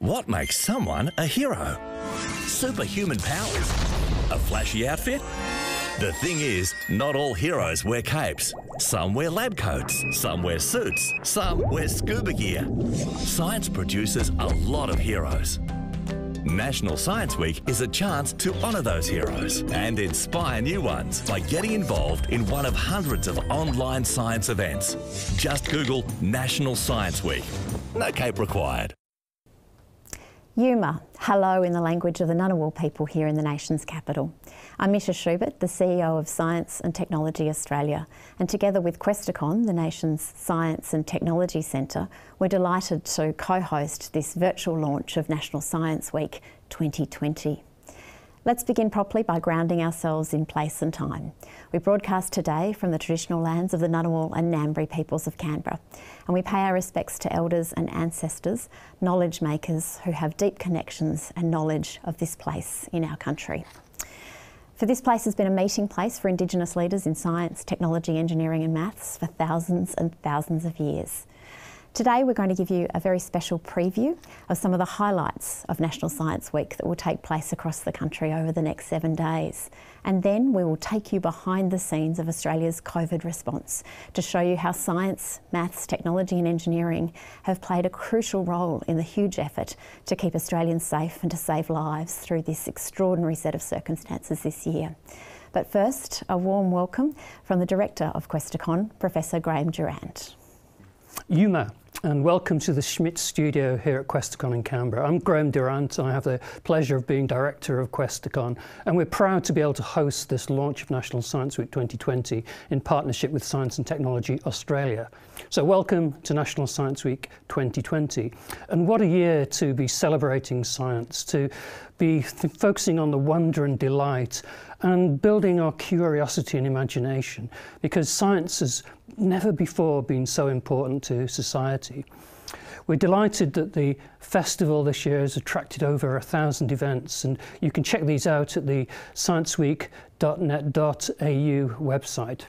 What makes someone a hero? Superhuman powers? A flashy outfit? The thing is, not all heroes wear capes. Some wear lab coats, some wear suits, some wear scuba gear. Science produces a lot of heroes. National Science Week is a chance to honour those heroes and inspire new ones by getting involved in one of hundreds of online science events. Just Google National Science Week. No cape required. Yuma, hello in the language of the Ngunnawal people here in the nation's capital. I'm Misha Schubert, the CEO of Science and Technology Australia, and together with Questacon, the nation's science and technology centre, we're delighted to co-host this virtual launch of National Science Week 2020. Let's begin properly by grounding ourselves in place and time. We broadcast today from the traditional lands of the Ngunnawal and Ngambri peoples of Canberra, and we pay our respects to elders and ancestors, knowledge makers who have deep connections and knowledge of this place in our country. For this place has been a meeting place for Indigenous leaders in science, technology, engineering, and maths for thousands and thousands of years. Today we're going to give you a very special preview of some of the highlights of National Science Week that will take place across the country over the next seven days. And then we will take you behind the scenes of Australia's COVID response to show you how science, maths, technology and engineering have played a crucial role in the huge effort to keep Australians safe and to save lives through this extraordinary set of circumstances this year. But first, a warm welcome from the Director of Questacon, Professor Graham Durant. Yuma, and welcome to the Schmidt studio here at Questacon in Canberra. I'm Graham Durant and I have the pleasure of being director of Questacon and we're proud to be able to host this launch of National Science Week 2020 in partnership with Science and Technology Australia. So welcome to National Science Week 2020 and what a year to be celebrating science, to be focusing on the wonder and delight and building our curiosity and imagination because science has never before been so important to society. We're delighted that the festival this year has attracted over a thousand events and you can check these out at the scienceweek.net.au website.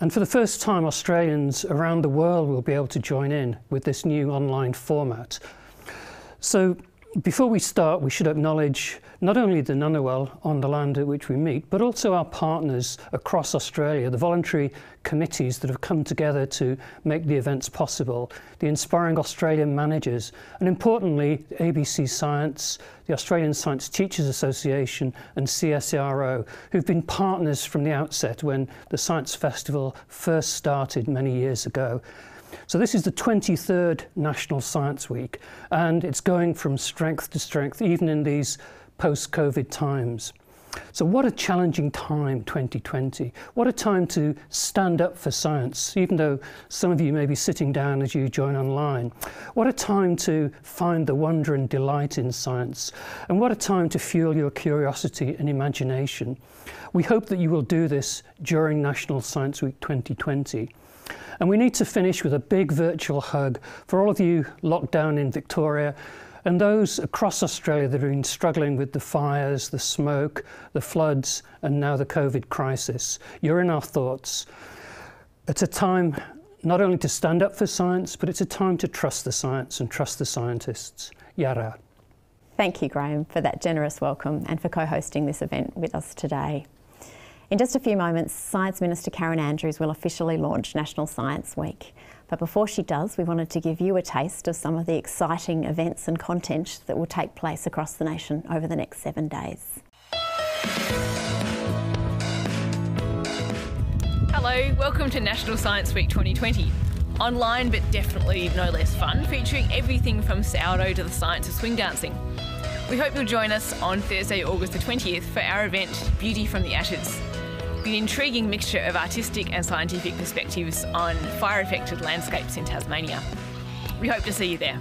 And for the first time, Australians around the world will be able to join in with this new online format. So before we start, we should acknowledge not only the Ngunnawal on the land at which we meet, but also our partners across Australia, the voluntary committees that have come together to make the events possible, the Inspiring Australian Managers, and importantly, ABC Science, the Australian Science Teachers Association and CSIRO, who've been partners from the outset when the Science Festival first started many years ago. So this is the 23rd National Science Week, and it's going from strength to strength, even in these post-COVID times. So what a challenging time 2020. What a time to stand up for science, even though some of you may be sitting down as you join online. What a time to find the wonder and delight in science. And what a time to fuel your curiosity and imagination. We hope that you will do this during National Science Week 2020. And we need to finish with a big virtual hug for all of you locked down in Victoria and those across Australia that have been struggling with the fires, the smoke, the floods, and now the COVID crisis. You're in our thoughts. It's a time not only to stand up for science, but it's a time to trust the science and trust the scientists. Yara. Thank you, Graham, for that generous welcome and for co-hosting this event with us today. In just a few moments, Science Minister Karen Andrews will officially launch National Science Week. But before she does, we wanted to give you a taste of some of the exciting events and content that will take place across the nation over the next seven days. Hello, welcome to National Science Week 2020. Online, but definitely no less fun, featuring everything from sourdough to the science of swing dancing. We hope you'll join us on Thursday, August the 20th for our event Beauty from the Ashes an intriguing mixture of artistic and scientific perspectives on fire affected landscapes in Tasmania. We hope to see you there.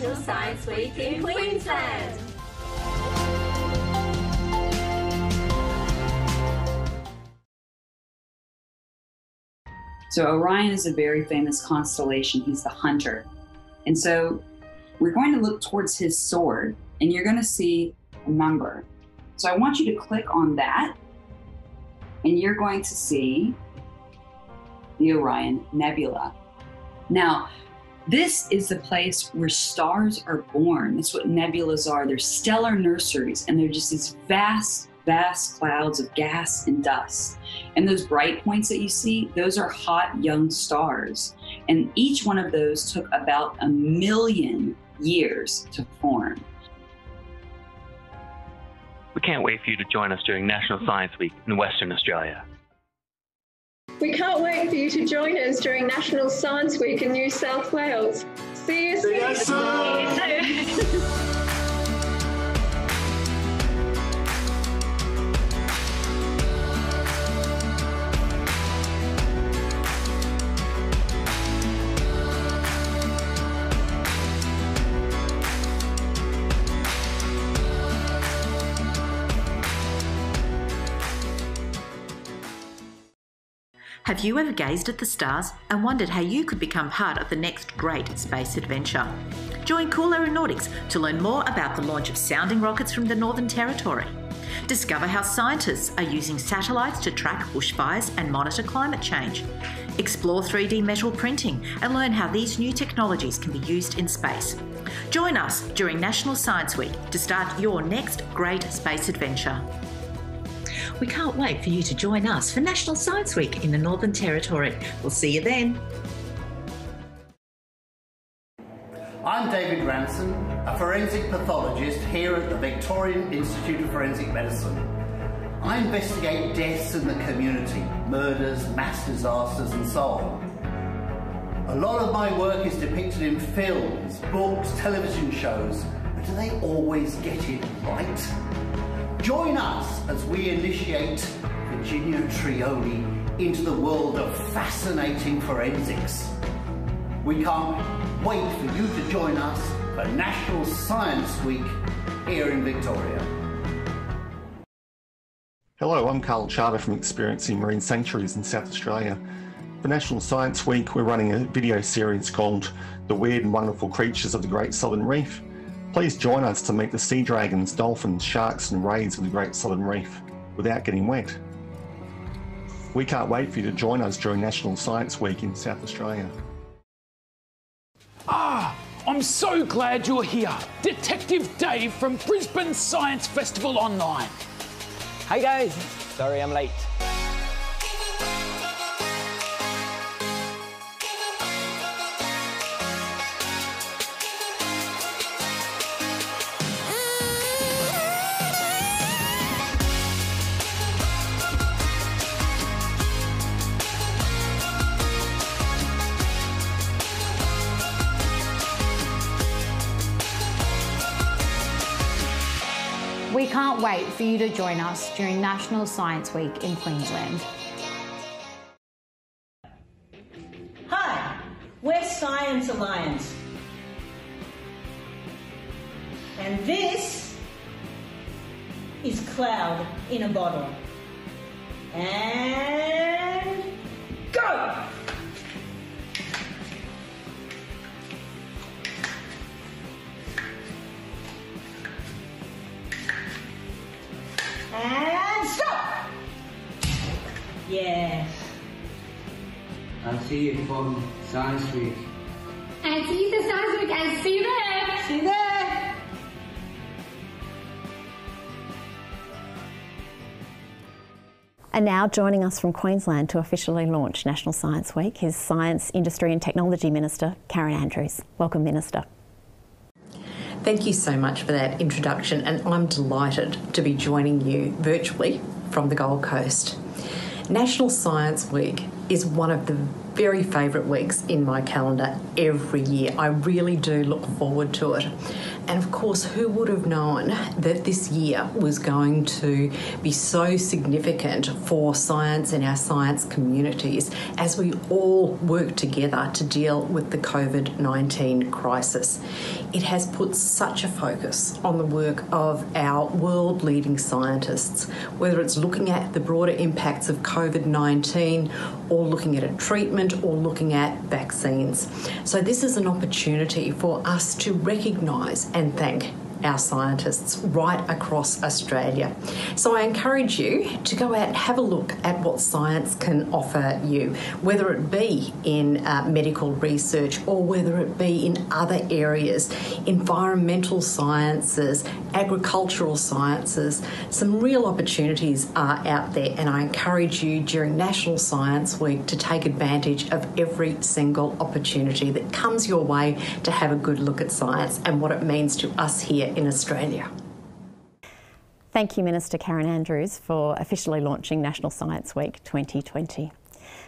National Science Week in Queensland. So Orion is a very famous constellation. He's the hunter. And so we're going to look towards his sword and you're going to see a number. So I want you to click on that and you're going to see the Orion Nebula. Now, this is the place where stars are born. That's what nebulas are. They're stellar nurseries, and they're just these vast, vast clouds of gas and dust. And those bright points that you see, those are hot young stars. And each one of those took about a million years to form. We can't wait for you to join us during National Science Week in Western Australia. We can't wait for you to join us during National Science Week in New South Wales. See you soon. See you soon. Have you ever gazed at the stars and wondered how you could become part of the next great space adventure? Join Cool Aeronautics to learn more about the launch of sounding rockets from the Northern Territory. Discover how scientists are using satellites to track bushfires and monitor climate change. Explore 3D metal printing and learn how these new technologies can be used in space. Join us during National Science Week to start your next great space adventure. We can't wait for you to join us for National Science Week in the Northern Territory. We'll see you then. I'm David Ranson, a forensic pathologist here at the Victorian Institute of Forensic Medicine. I investigate deaths in the community, murders, mass disasters and so on. A lot of my work is depicted in films, books, television shows, but do they always get it right? Join us as we initiate Virginia Trioli into the world of fascinating forensics. We can't wait for you to join us for National Science Week here in Victoria. Hello, I'm Carl Charter from Experiencing Marine Sanctuaries in South Australia. For National Science Week, we're running a video series called The Weird and Wonderful Creatures of the Great Southern Reef. Please join us to meet the sea dragons, dolphins, sharks, and rays of the Great Southern Reef without getting wet. We can't wait for you to join us during National Science Week in South Australia. Ah, I'm so glad you're here. Detective Dave from Brisbane Science Festival Online. Hey guys, sorry I'm late. Wait for you to join us during National Science Week in Queensland. Hi, we're Science Alliance. And this is Cloud in a Bottle. And go! And stop! Yes. I'll see you from Science Week. And see you this Science Week and see you there. See you there. And now joining us from Queensland to officially launch National Science Week is Science, Industry and Technology Minister Karen Andrews. Welcome, Minister. Thank you so much for that introduction, and I'm delighted to be joining you virtually from the Gold Coast. National Science Week is one of the very favourite weeks in my calendar every year. I really do look forward to it. And of course, who would have known that this year was going to be so significant for science and our science communities as we all work together to deal with the COVID 19 crisis? It has put such a focus on the work of our world leading scientists, whether it's looking at the broader impacts of COVID 19 or looking at a treatment or looking at vaccines. So, this is an opportunity for us to recognise and thank our scientists right across Australia. So I encourage you to go out and have a look at what science can offer you, whether it be in uh, medical research or whether it be in other areas, environmental sciences, agricultural sciences. Some real opportunities are out there, and I encourage you during National Science Week to take advantage of every single opportunity that comes your way to have a good look at science and what it means to us here in Australia. Thank you, Minister Karen Andrews, for officially launching National Science Week 2020.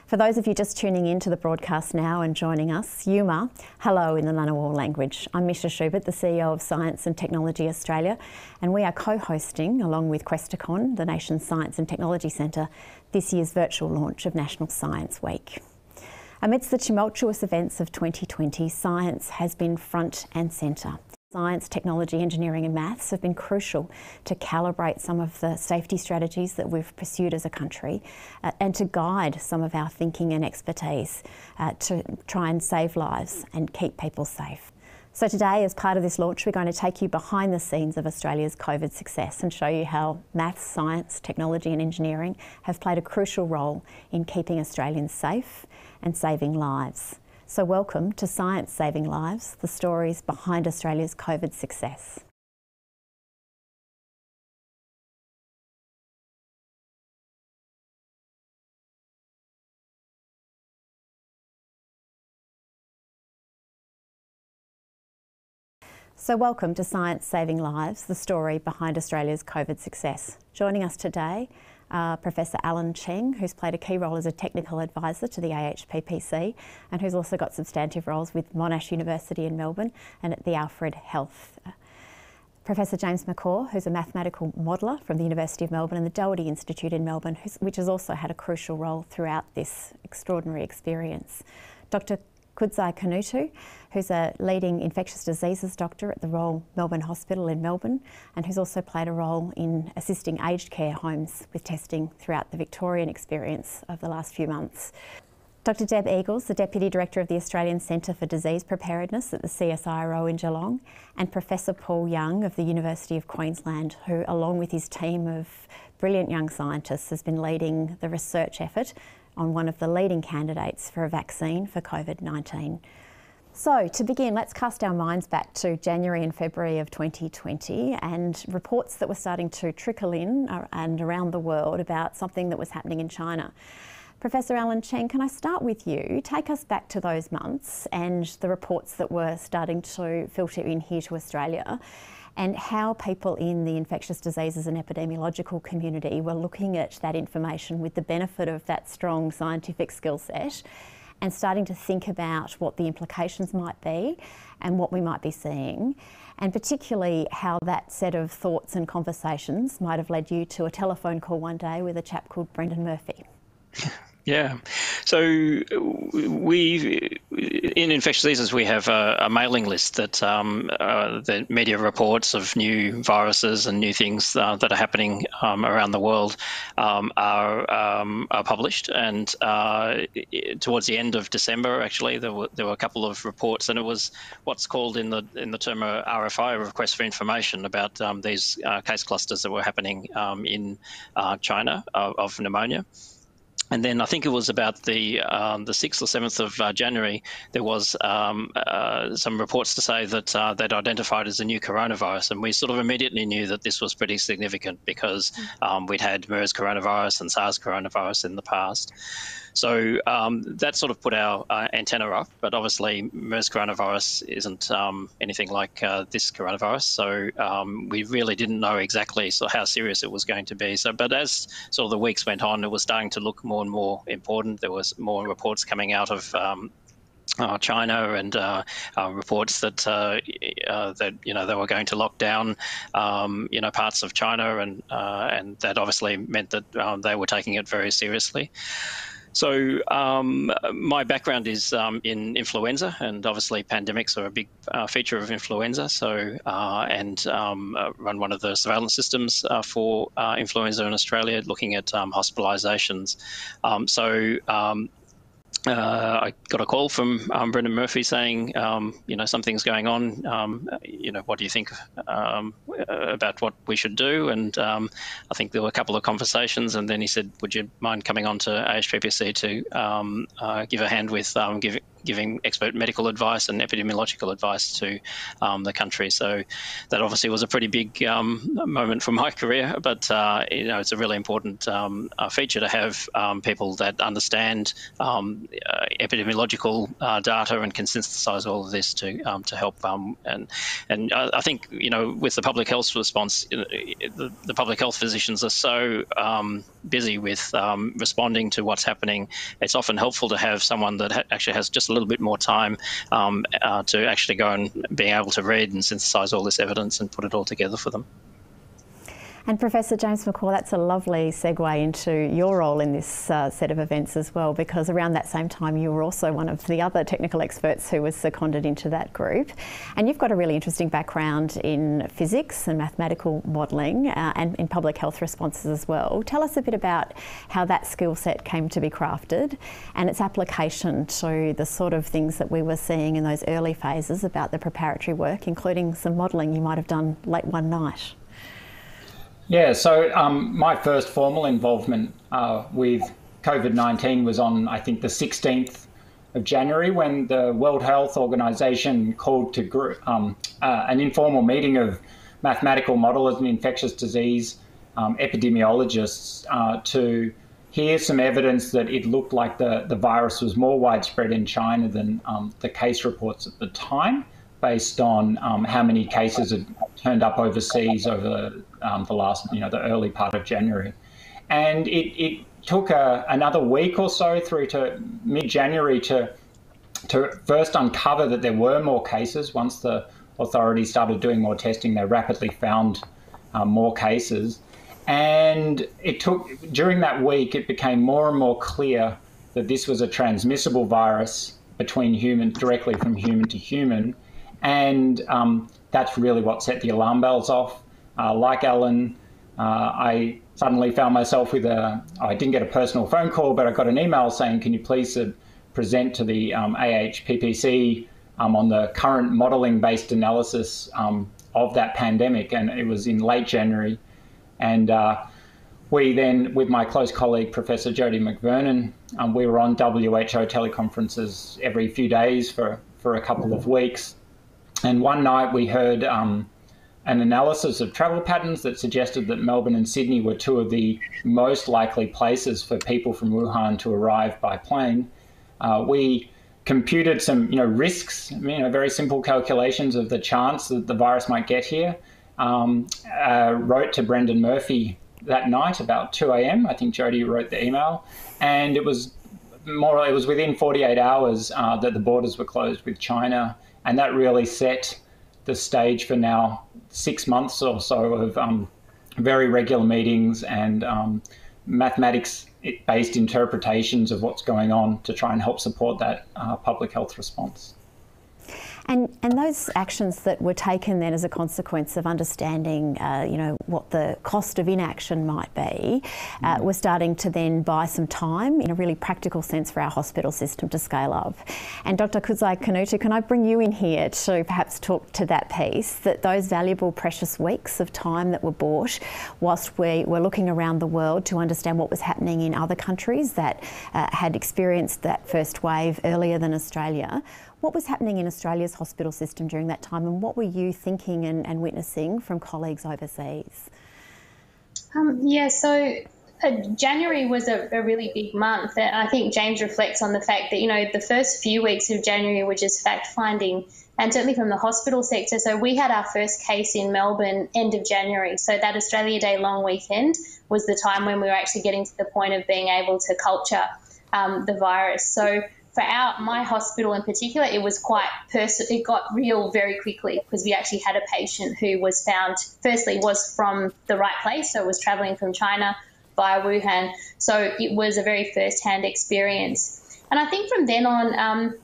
For those of you just tuning in to the broadcast now and joining us, Yuma, hello in the Ngunnawal language. I'm Misha Schubert, the CEO of Science and Technology Australia, and we are co-hosting, along with Questacon, the nation's science and technology centre, this year's virtual launch of National Science Week. Amidst the tumultuous events of 2020, science has been front and centre. Science, technology, engineering, and maths have been crucial to calibrate some of the safety strategies that we've pursued as a country uh, and to guide some of our thinking and expertise uh, to try and save lives and keep people safe. So, today, as part of this launch, we're going to take you behind the scenes of Australia's COVID success and show you how maths, science, technology, and engineering have played a crucial role in keeping Australians safe and saving lives. So, welcome to Science Saving Lives, the stories behind Australia's COVID success. So, welcome to Science Saving Lives, the story behind Australia's COVID success. Joining us today uh, Professor Allen Cheng, who's played a key role as a technical advisor to the AHPPC and who's also got substantive roles with Monash University in Melbourne and at the Alfred Health. Professor James McCaw, who's a mathematical modeller from the University of Melbourne and the Doherty Institute in Melbourne, which has also had a crucial role throughout this extraordinary experience. Dr. Kudzai Kanhutu, who's a leading infectious diseases doctor at the Royal Melbourne Hospital in Melbourne, and who's also played a role in assisting aged care homes with testing throughout the Victorian experience of the last few months. Dr Deb Eagles, the Deputy Director of the Australian Centre for Disease Preparedness at the CSIRO in Geelong, and Professor Paul Young of the University of Queensland, who, along with his team of brilliant young scientists, has been leading the research effort on one of the leading candidates for a vaccine for COVID 19. So, to begin, let's cast our minds back to January and February of 2020 and reports that were starting to trickle in uh, and around the world about something that was happening in China. Professor Allen Cheng, can I start with you? Take us back to those months and the reports that were starting to filter in here to Australia and how people in the infectious diseases and epidemiological community were looking at that information with the benefit of that strong scientific skill set and starting to think about what the implications might be and what we might be seeing, and particularly how that set of thoughts and conversations might have led you to a telephone call one day with a chap called Brendan Murphy. Yeah. So we, in infectious diseases, we have a, a mailing list that um, uh, the media reports of new viruses and new things uh, that are happening um, around the world um, are, um, are published. And uh, towards the end of December, actually, there were there were a couple of reports, and it was what's called in the in the term a RFI, a request for information about um, these uh, case clusters that were happening um, in uh, China of, of pneumonia. And then I think it was about the um, the sixth or seventh of uh, January. There was um, uh, some reports to say that uh, they'd identified as a new coronavirus, and we sort of immediately knew that this was pretty significant because um, we'd had MERS coronavirus and SARS coronavirus in the past. So um, that sort of put our uh, antenna up. But obviously, MERS coronavirus isn't um, anything like uh, this coronavirus. So um, we really didn't know exactly so how serious it was going to be. So, but as sort of the weeks went on, it was starting to look more and more important. There was more reports coming out of um, uh, China and uh, uh, reports that uh, uh, that you know they were going to lock down um, you know parts of China and uh, and that obviously meant that um, they were taking it very seriously. So, um, my background is um, in influenza, and obviously, pandemics are a big uh, feature of influenza. So, uh, and um, uh, run one of the surveillance systems uh, for uh, influenza in Australia, looking at um, hospitalisations. Um, so, um, uh, I got a call from um, Brendan Murphy saying, um, you know, something's going on. Um, you know, what do you think um, about what we should do? And um, I think there were a couple of conversations, and then he said, "Would you mind coming on to AHPPC to um, uh, give a hand with give, giving expert medical advice and epidemiological advice to um, the country. So that obviously was a pretty big um, moment for my career, but uh, you know it's a really important um, uh, feature to have um, people that understand um, uh, epidemiological uh, data and can synthesize all of this to um, to help. and and I, I, think you know with the public health response, the, the public health physicians are so busy with responding to what's happening. It's often helpful to have someone that ha- actually has just a little bit more time um, uh, to actually go and being able to read and synthesize all this evidence and put it all together for them. And Professor James McCaw, that's a lovely segue into your role in this uh, set of events as well, because around that same time you were also one of the other technical experts who was seconded into that group. And you've got a really interesting background in physics and mathematical modelling uh, and in public health responses as well. Tell us a bit about how that skill set came to be crafted and its application to the sort of things that we were seeing in those early phases about the preparatory work, including some modelling you might have done late one night. Yeah, so um, my first formal involvement uh, with COVID 19 was on, I think, the 16th of January when the World Health Organization called to um, uh, an informal meeting of mathematical modelers and infectious disease um, epidemiologists uh, to hear some evidence that it looked like the, the virus was more widespread in China than um, the case reports at the time based on um, how many cases had turned up overseas over um, the last, you know, the early part of January. And it, it took a, another week or so through to mid January to, to first uncover that there were more cases. Once the authorities started doing more testing, they rapidly found um, more cases. And it took, during that week, it became more and more clear that this was a transmissible virus between human, directly from human to human, and um, that's really what set the alarm bells off. Uh, like Allen, uh, I suddenly found myself with a, I didn't get a personal phone call, but I got an email saying, can you please uh, present to the um, AHPPC um, on the current modelling based analysis um, of that pandemic? And it was in late January. And uh, we then, with my close colleague, Professor Jodie McVernon, um, we were on WHO teleconferences every few days for, for a couple of weeks. And one night we heard um, an analysis of travel patterns that suggested that Melbourne and Sydney were two of the most likely places for people from Wuhan to arrive by plane. Uh, we computed some, you know, risks, you know, very simple calculations of the chance that the virus might get here. Um, uh, wrote to Brendan Murphy that night about 2 a.m. I think Jodie wrote the email, and it was more. It was within 48 hours uh, that the borders were closed with China and that really set the stage for now six months or so of um, very regular meetings and um, mathematics based interpretations of what's going on to try and help support that uh, public health response. And, and those actions that were taken then as a consequence of understanding, uh, you know, what the cost of inaction might be, uh, mm. were starting to then buy some time in a really practical sense for our hospital system to scale up. And Dr. Kudzai Kanhutu, can I bring you in here to perhaps talk to that piece, that those valuable, precious weeks of time that were bought whilst we were looking around the world to understand what was happening in other countries that uh, had experienced that first wave earlier than Australia, what was happening in Australia's hospital system during that time, and what were you thinking and, and witnessing from colleagues overseas? Um, yeah, so uh, January was a, a, really big month. And I think James reflects on the fact that, you know, the first few weeks of January were just fact finding, and certainly from the hospital sector. So we had our first case in Melbourne end of January. So that Australia Day long weekend was the time when we were actually getting to the point of being able to culture um, the virus. So for our my hospital in particular, it was quite pers- it got real very quickly because we actually had a patient who was found firstly was from the right place, so was traveling from China, via Wuhan. So it was a very first hand experience. And I think from then on, um,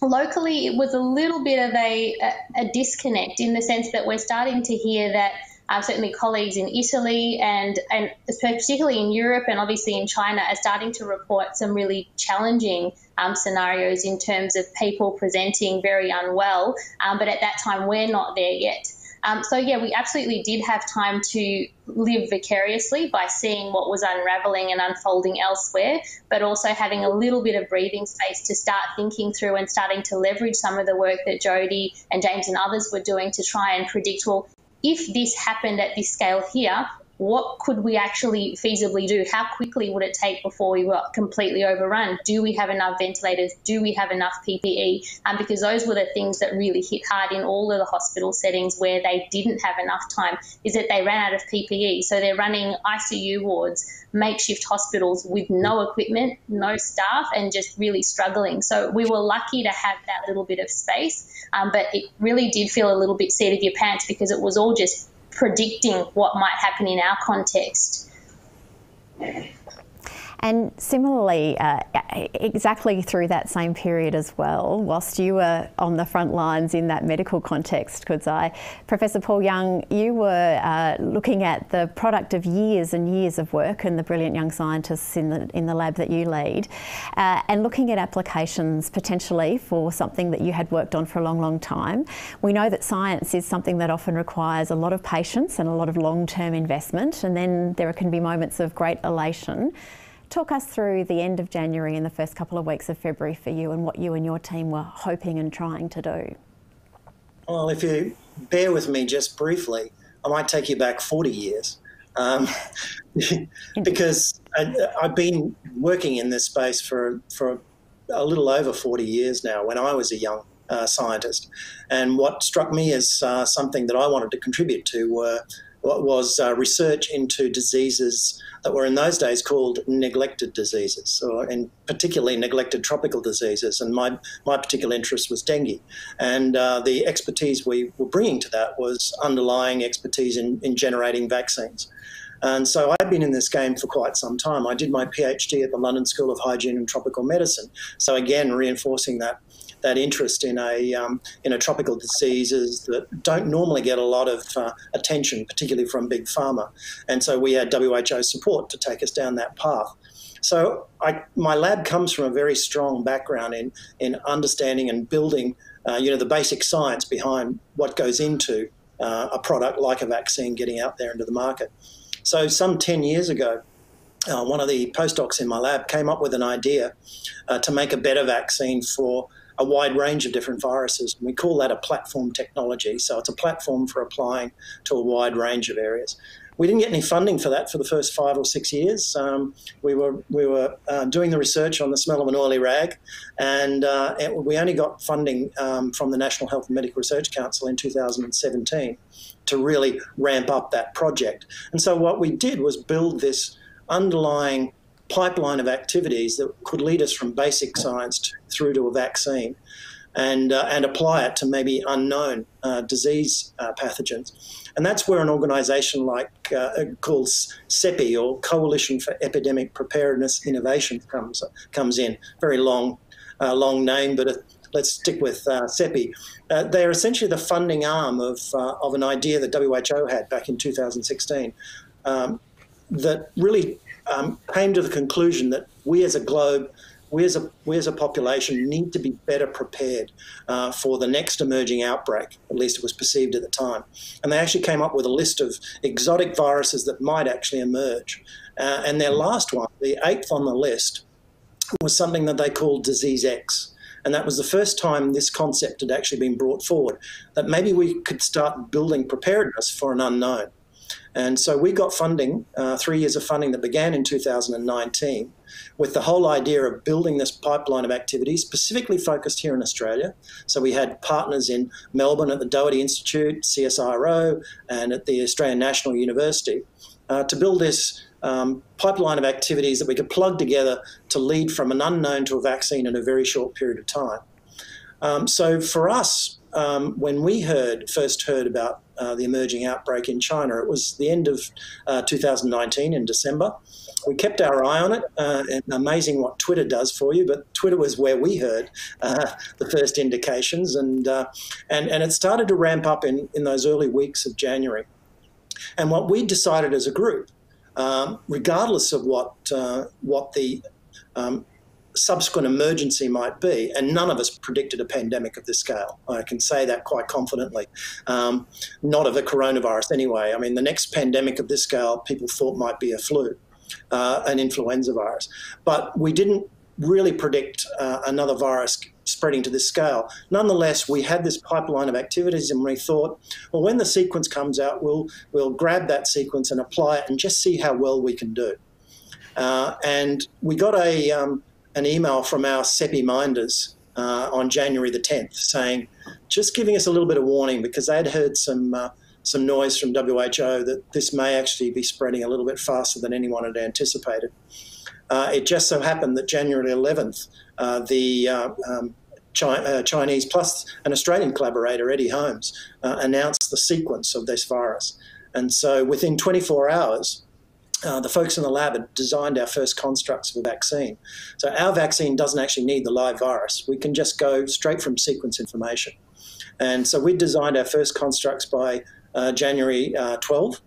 locally, it was a little bit of a, a, a, disconnect in the sense that we're starting to hear that um, certainly colleagues in Italy and, and particularly in Europe and obviously in China are starting to report some really challenging um, scenarios in terms of people presenting very unwell. Um, but at that time, we're not there yet. Um, so, yeah, we absolutely did have time to live vicariously by seeing what was unraveling and unfolding elsewhere, but also having a little bit of breathing space to start thinking through and starting to leverage some of the work that Jodie and James and others were doing to try and predict well, if this happened at this scale here, what could we actually feasibly do? How quickly would it take before we were completely overrun? Do we have enough ventilators? Do we have enough PPE? Um, because those were the things that really hit hard in all of the hospital settings where they didn't have enough time, is that they ran out of PPE. So they're running ICU wards, makeshift hospitals with no equipment, no staff, and just really struggling. So we were lucky to have that little bit of space, um, but it really did feel a little bit seat of your pants because it was all just predicting what might happen in our context. And similarly, uh, exactly through that same period as well, whilst you were on the front lines in that medical context, Kudzai, Professor Paul Young, you were uh, looking at the product of years and years of work and the brilliant young scientists in the in the lab that you lead, uh, and looking at applications potentially for something that you had worked on for a long, long time. We know that science is something that often requires a lot of patience and a lot of long-term investment, and then there can be moments of great elation. Talk us through the end of January and the first couple of weeks of February for you and what you and your team were hoping and trying to do. Well, if you bear with me just briefly, I might take you back 40 years. Um, because I, have been working in this space for, for a little over 40 years now when I was a young uh, scientist. And what struck me as uh, something that I wanted to contribute to were was uh, research into diseases that were in those days called neglected diseases, or in particularly neglected tropical diseases. And my, my particular interest was dengue. And uh, the expertise we were bringing to that was underlying expertise in, in generating vaccines. And so I've been in this game for quite some time. I did my PhD at the London School of Hygiene and Tropical Medicine. So again, reinforcing that that interest in a um, in a tropical diseases that don't normally get a lot of uh, attention, particularly from big pharma. And so we had WHO support to take us down that path. So I, my lab comes from a very strong background in in understanding and building, uh, you know, the basic science behind what goes into uh, a product like a vaccine getting out there into the market. So some 10 years ago, uh, one of the postdocs in my lab came up with an idea uh, to make a better vaccine for a wide range of different viruses. And we call that a platform technology. So it's a platform for applying to a wide range of areas. We didn't get any funding for that for the first five or six years. Um, we were we were uh, doing the research on the smell of an oily rag, and uh, we only got funding um, from the National Health and Medical Research Council in 2017 to really ramp up that project. And so what we did was build this underlying pipeline of activities that could lead us from basic science to, through to a vaccine and, uh, and apply it to maybe unknown uh, disease uh, pathogens. And that's where an organisation like uh, called CEPI or Coalition for Epidemic Preparedness Innovation comes comes in. Very long, uh, long name, but let's stick with uh, CEPI. Uh, they are essentially the funding arm of, uh, of an idea that WHO had back in 2016 um, that really um, came to the conclusion that we as a globe, we as a, we as a population need to be better prepared uh, for the next emerging outbreak, at least it was perceived at the time. And they actually came up with a list of exotic viruses that might actually emerge. Uh, and their last one, the eighth on the list, was something that they called Disease X. And that was the first time this concept had actually been brought forward, that maybe we could start building preparedness for an unknown. And so we got funding, uh, three years of funding that began in 2019, with the whole idea of building this pipeline of activities, specifically focused here in Australia. So we had partners in Melbourne at the Doherty Institute, CSIRO, and at the Australian National University uh, to build this um, pipeline of activities that we could plug together to lead from an unknown to a vaccine in a very short period of time. Um, so for us, um, when we heard first heard about uh, the emerging outbreak in China, it was the end of uh, 2019 in December. We kept our eye on it. Uh, amazing what Twitter does for you, but Twitter was where we heard uh, the first indications, and uh, and and it started to ramp up in in those early weeks of January. And what we decided as a group, um, regardless of what uh, what the um, subsequent emergency might be, and none of us predicted a pandemic of this scale. I can say that quite confidently. Um, not of a coronavirus, anyway. I mean, the next pandemic of this scale, people thought might be a flu, uh, an influenza virus, but we didn't really predict uh, another virus spreading to this scale. Nonetheless, we had this pipeline of activities, and we thought, well, when the sequence comes out, we'll we'll grab that sequence and apply it, and just see how well we can do. Uh, and we got a um, an email from our CEPI minders uh, on January the 10th saying, just giving us a little bit of warning because they'd heard some uh, some noise from WHO that this may actually be spreading a little bit faster than anyone had anticipated. Uh, it just so happened that January 11th, uh, the uh, um, Chi- uh, Chinese plus an Australian collaborator, Eddie Holmes, announced the sequence of this virus. And so within 24 hours, uh, the folks in the lab had designed our first constructs of a vaccine. So our vaccine doesn't actually need the live virus. We can just go straight from sequence information. And so we designed our first constructs by uh, January uh, 12.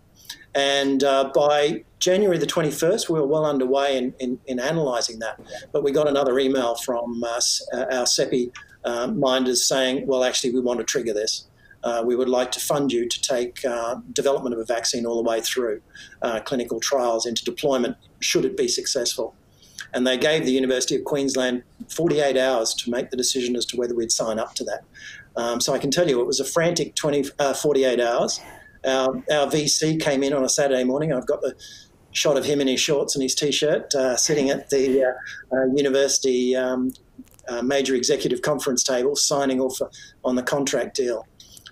And uh, by January the 21st, we were well underway in, in, in analysing that. But we got another email from uh, our CEPI minders saying, well, actually, we want to trigger this uh, we would like to fund you to take uh, development of a vaccine all the way through uh, clinical trials into deployment, should it be successful. And they gave the University of Queensland 48 hours to make the decision as to whether we'd sign up to that. Um, so I can tell you it was a frantic 20, uh, 48 hours. Our, our, VC came in on a Saturday morning. I've got the shot of him in his shorts and his t-shirt uh, sitting at the uh, university um, major executive conference table signing off on the contract deal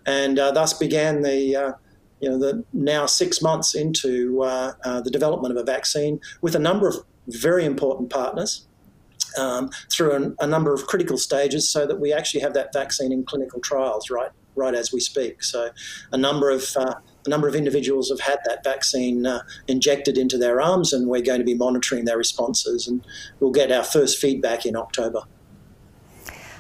and uh, thus began the uh, you know the now six months into uh, uh, the development of a vaccine with a number of very important partners. Um, through an, a number of critical stages, so that we actually have that vaccine in clinical trials right right as we speak. So, a number of uh, a number of individuals have had that vaccine uh, injected into their arms, and we're going to be monitoring their responses, and we'll get our first feedback in October.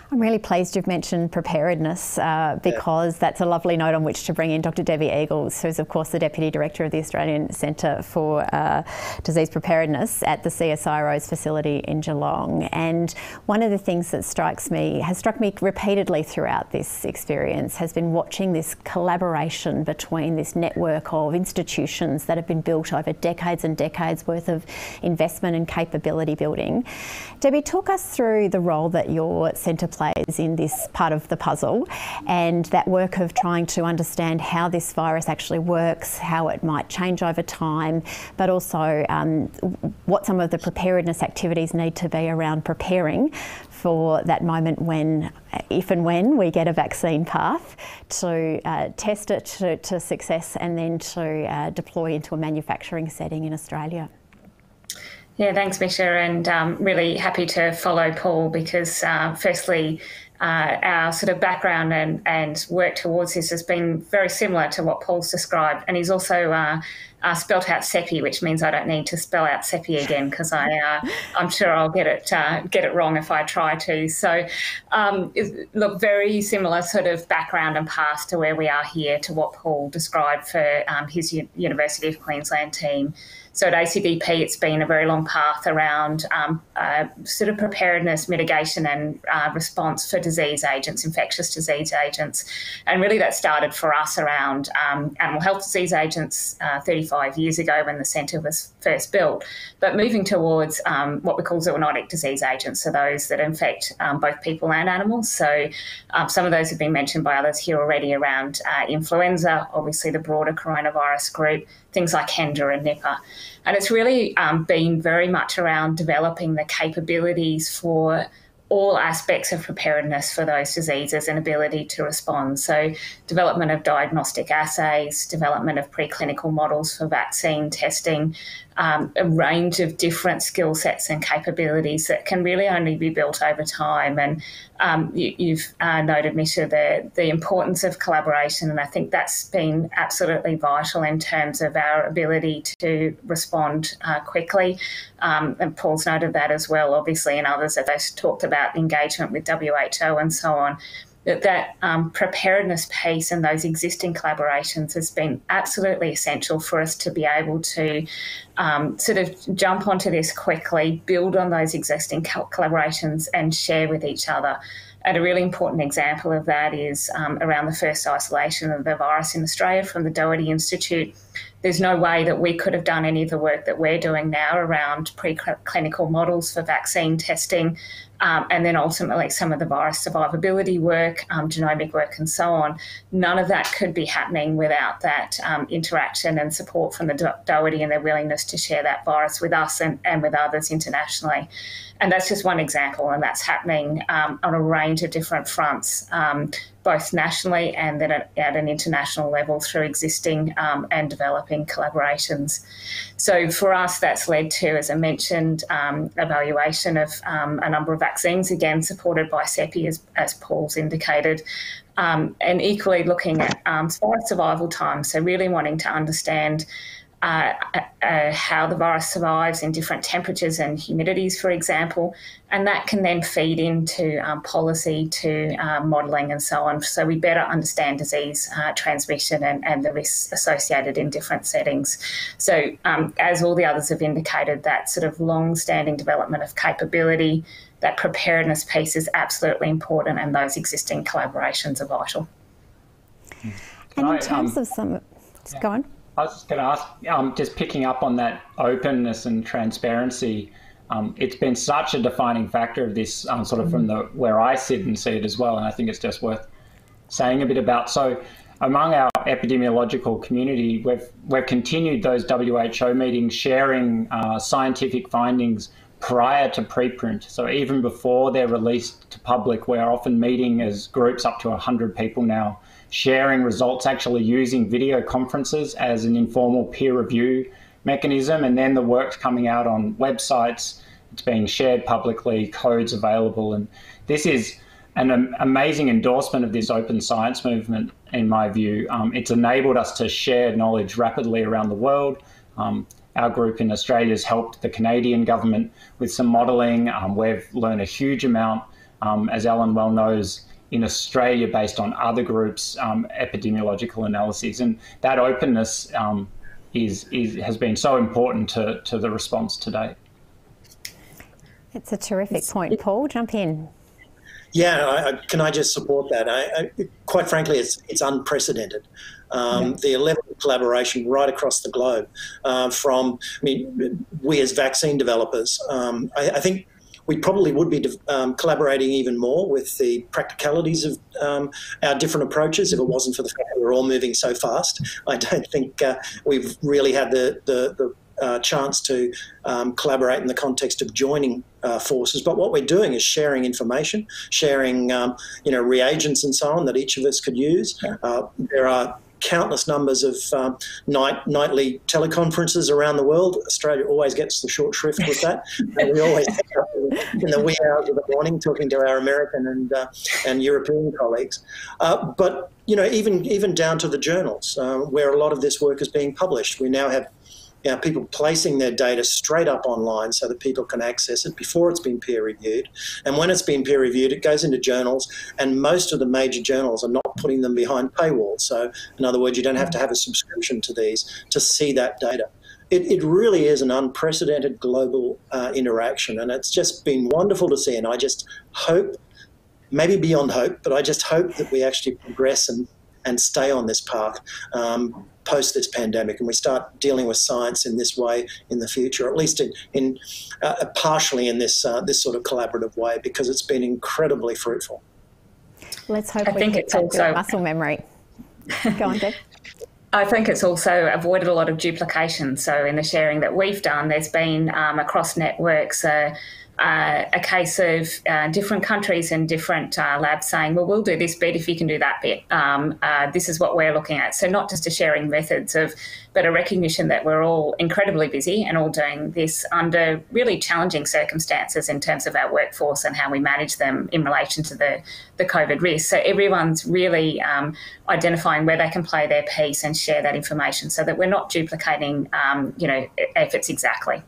I'm really pleased you've mentioned preparedness uh, because yeah. that's a lovely note on which to bring in Dr. Debbie Eagles, who's, of course, the Deputy Director of the Australian Centre for uh, Disease Preparedness at the CSIRO's facility in Geelong. And one of the things that strikes me, has struck me repeatedly throughout this experience, has been watching this collaboration between this network of institutions that have been built over decades and decades worth of investment and capability building. Debbie, talk us through the role that your centre plays in this part of the puzzle and that work of trying to understand how this virus actually works, how it might change over time, but also um, what some of the preparedness activities need to be around preparing for that moment when, if and when we get a vaccine path, to uh, test it to, to, success and then to uh, deploy into a manufacturing setting in Australia. Yeah, thanks, Misha, and um, really happy to follow Paul because, uh, firstly, uh, our sort of background and, and work towards this has been very similar to what Paul's described. And he's also uh, uh, spelt out CEPI, which means I don't need to spell out CEPI again because I uh, I'm sure I'll get it uh, get it wrong if I try to. So, um, look, very similar sort of background and path to where we are here to what Paul described for um, his U- University of Queensland team. So at ACDP, it's been a very long path around um, uh, sort of preparedness, mitigation, and uh, response for disease agents, infectious disease agents. And really that started for us around um, animal health disease agents uh, 35 years ago when the centre was first built, but moving towards um, what we call zoonotic disease agents, so those that infect um, both people and animals. So um, some of those have been mentioned by others here already around uh, influenza, obviously the broader coronavirus group, things like Hendra and Nipah. And it's really um, been very much around developing the capabilities for all aspects of preparedness for those diseases and ability to respond. So, development of diagnostic assays, development of preclinical models for vaccine testing, um, a range of different skill sets and capabilities that can really only be built over time. And um, you, have uh, noted, Misha, the, the importance of collaboration, and I think that's been absolutely vital in terms of our ability to respond uh, quickly. Um, and Paul's noted that as well, obviously, and others have talked about engagement with WHO and so on that that um, preparedness piece and those existing collaborations has been absolutely essential for us to be able to um, sort of jump onto this quickly, build on those existing collaborations, and share with each other. And a really important example of that is um, around the first isolation of the virus in Australia from the Doherty Institute. There's no way that we could have done any of the work that we're doing now around preclinical models for vaccine testing um, and then ultimately some of the virus survivability work, um, genomic work, and so on. None of that could be happening without that um, interaction and support from the Doherty and their willingness to share that virus with us and, and with others internationally. And that's just one example, and that's happening um, on a range of different fronts, um, both nationally and then at, at, an international level through existing um, and developing collaborations. So for us, that's led to, as I mentioned, um, evaluation of um, a number of vaccines, again supported by CEPI, as, as Paul's indicated, um, and equally looking at um, survival time. So really wanting to understand uh, uh, how the virus survives in different temperatures and humidities, for example, and that can then feed into um, policy to uh, modelling and so on. So we better understand disease uh, transmission and, and, the risks associated in different settings. So, um, as all the others have indicated, that sort of long standing development of capability, that preparedness piece is absolutely important, and those existing collaborations are vital. And in terms um, of some, yeah. go on. I was just going to ask, um, just picking up on that openness and transparency. Um, it's been such a defining factor of this, um, sort of from the where I sit and see it as well, and I think it's just worth saying a bit about. So, among our epidemiological community, we've we've continued those WHO meetings, sharing uh, scientific findings prior to preprint. So even before they're released to public, we're often meeting as groups up to 100 people now sharing results, actually using video conferences as an informal peer review mechanism, and then the work's coming out on websites. It's being shared publicly, codes available, and this is an amazing endorsement of this open science movement, in my view. Um, it's enabled us to share knowledge rapidly around the world. Um, our group in Australia has helped the Canadian government with some modelling. Um, we've learned a huge amount. Um, as Allen well knows, in Australia based on other groups' um, epidemiological analyses. And that openness um, is, is, has been so important to, to the response to date. It's a terrific point. Paul, jump in. Yeah, I, I, can I just support that? I, quite frankly, it's, it's unprecedented. Um, yeah. The level of collaboration right across the globe, uh, from I mean, we as vaccine developers, um, I, think we probably would be um, collaborating even more with the practicalities of um, our different approaches if it wasn't for the fact that we're all moving so fast. I don't think uh, we've really had the, the, the uh, chance to um, collaborate in the context of joining uh, forces. But what we're doing is sharing information, sharing um, you know reagents and so on that each of us could use. Uh, there are countless numbers of um, night, nightly teleconferences around the world. Australia always gets the short shrift with that. and we always in the wee hours of the morning talking to our American and uh, and European colleagues. Uh, but you know, even even down to the journals uh, where a lot of this work is being published, we now have you know, people placing their data straight up online so that people can access it before it's been peer reviewed. And when it's been peer reviewed, it goes into journals, and most of the major journals are not putting them behind paywalls. So, in other words, you don't have to have a subscription to these to see that data. It, it really is an unprecedented global uh, interaction, and it's just been wonderful to see. And I just hope, maybe beyond hope, but I just hope that we actually progress and and stay on this path um, post this pandemic, and we start dealing with science in this way in the future, at least in, in uh, partially in this uh, this sort of collaborative way, because it's been incredibly fruitful. Let's hope I we think it's also muscle memory. Go on, Deb. I think it's also avoided a lot of duplication. So, in the sharing that we've done, there's been um, across networks. Uh, uh, a case of uh, different countries and different uh, labs saying, well, we'll do this bit if you can do that bit. Um, uh, this is what we're looking at. So, not just a sharing methods of, but a recognition that we're all incredibly busy and all doing this under really challenging circumstances in terms of our workforce and how we manage them in relation to the, the COVID risk. So, everyone's really um, identifying where they can play their piece and share that information so that we're not duplicating, um, you know, efforts exactly.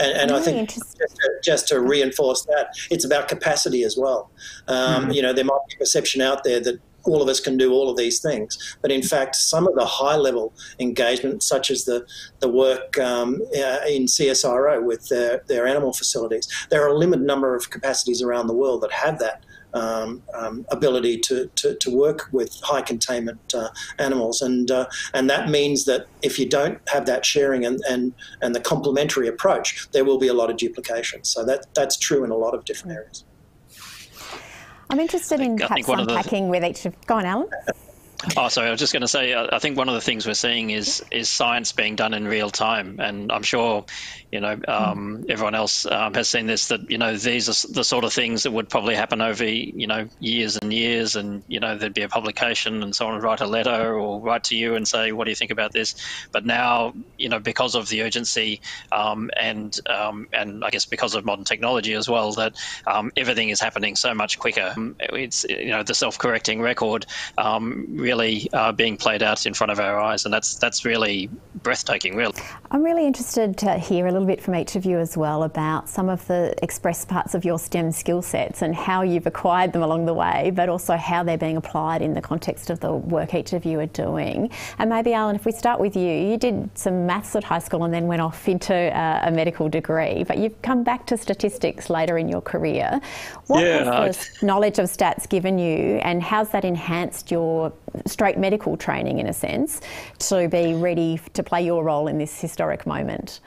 And, and I think just to, just to, reinforce that, it's about capacity as well. Um, mm-hmm. You know, there might be a perception out there that all of us can do all of these things. But in fact, some of the high level engagement, such as the, the work um, uh, in CSIRO with their, their animal facilities, there are a limited number of capacities around the world that have that um, um, ability to, to, to, work with high containment uh, animals. And, uh, and that means that if you don't have that sharing and, and, and the complementary approach, there will be a lot of duplication. So that, that's true in a lot of different areas. I'm interested in perhaps unpacking the... with each of. Go on, Allen. Oh, sorry. I was just going to say. I think one of the things we're seeing is is science being done in real time, and I'm sure, you know, um, everyone else um, has seen this. That you know, these are the sort of things that would probably happen over you know years and years, and you know, there'd be a publication, and someone would write a letter or write to you and say, "What do you think about this?" But now, you know, because of the urgency, um, and um, and I guess because of modern technology as well, that um, everything is happening so much quicker. It's you know the self-correcting record. Really really uh, being played out in front of our eyes, and that's that's really breathtaking. Really, I'm really interested to hear a little bit from each of you as well about some of the express parts of your STEM skill sets and how you've acquired them along the way, but also how they're being applied in the context of the work each of you are doing. And maybe Allen, if we start with you, you did some maths at high school and then went off into uh, a medical degree, but you've come back to statistics later in your career. What yeah, has the knowledge of stats given you, and how's that enhanced your straight medical training in a sense to be ready to play your role in this historic moment?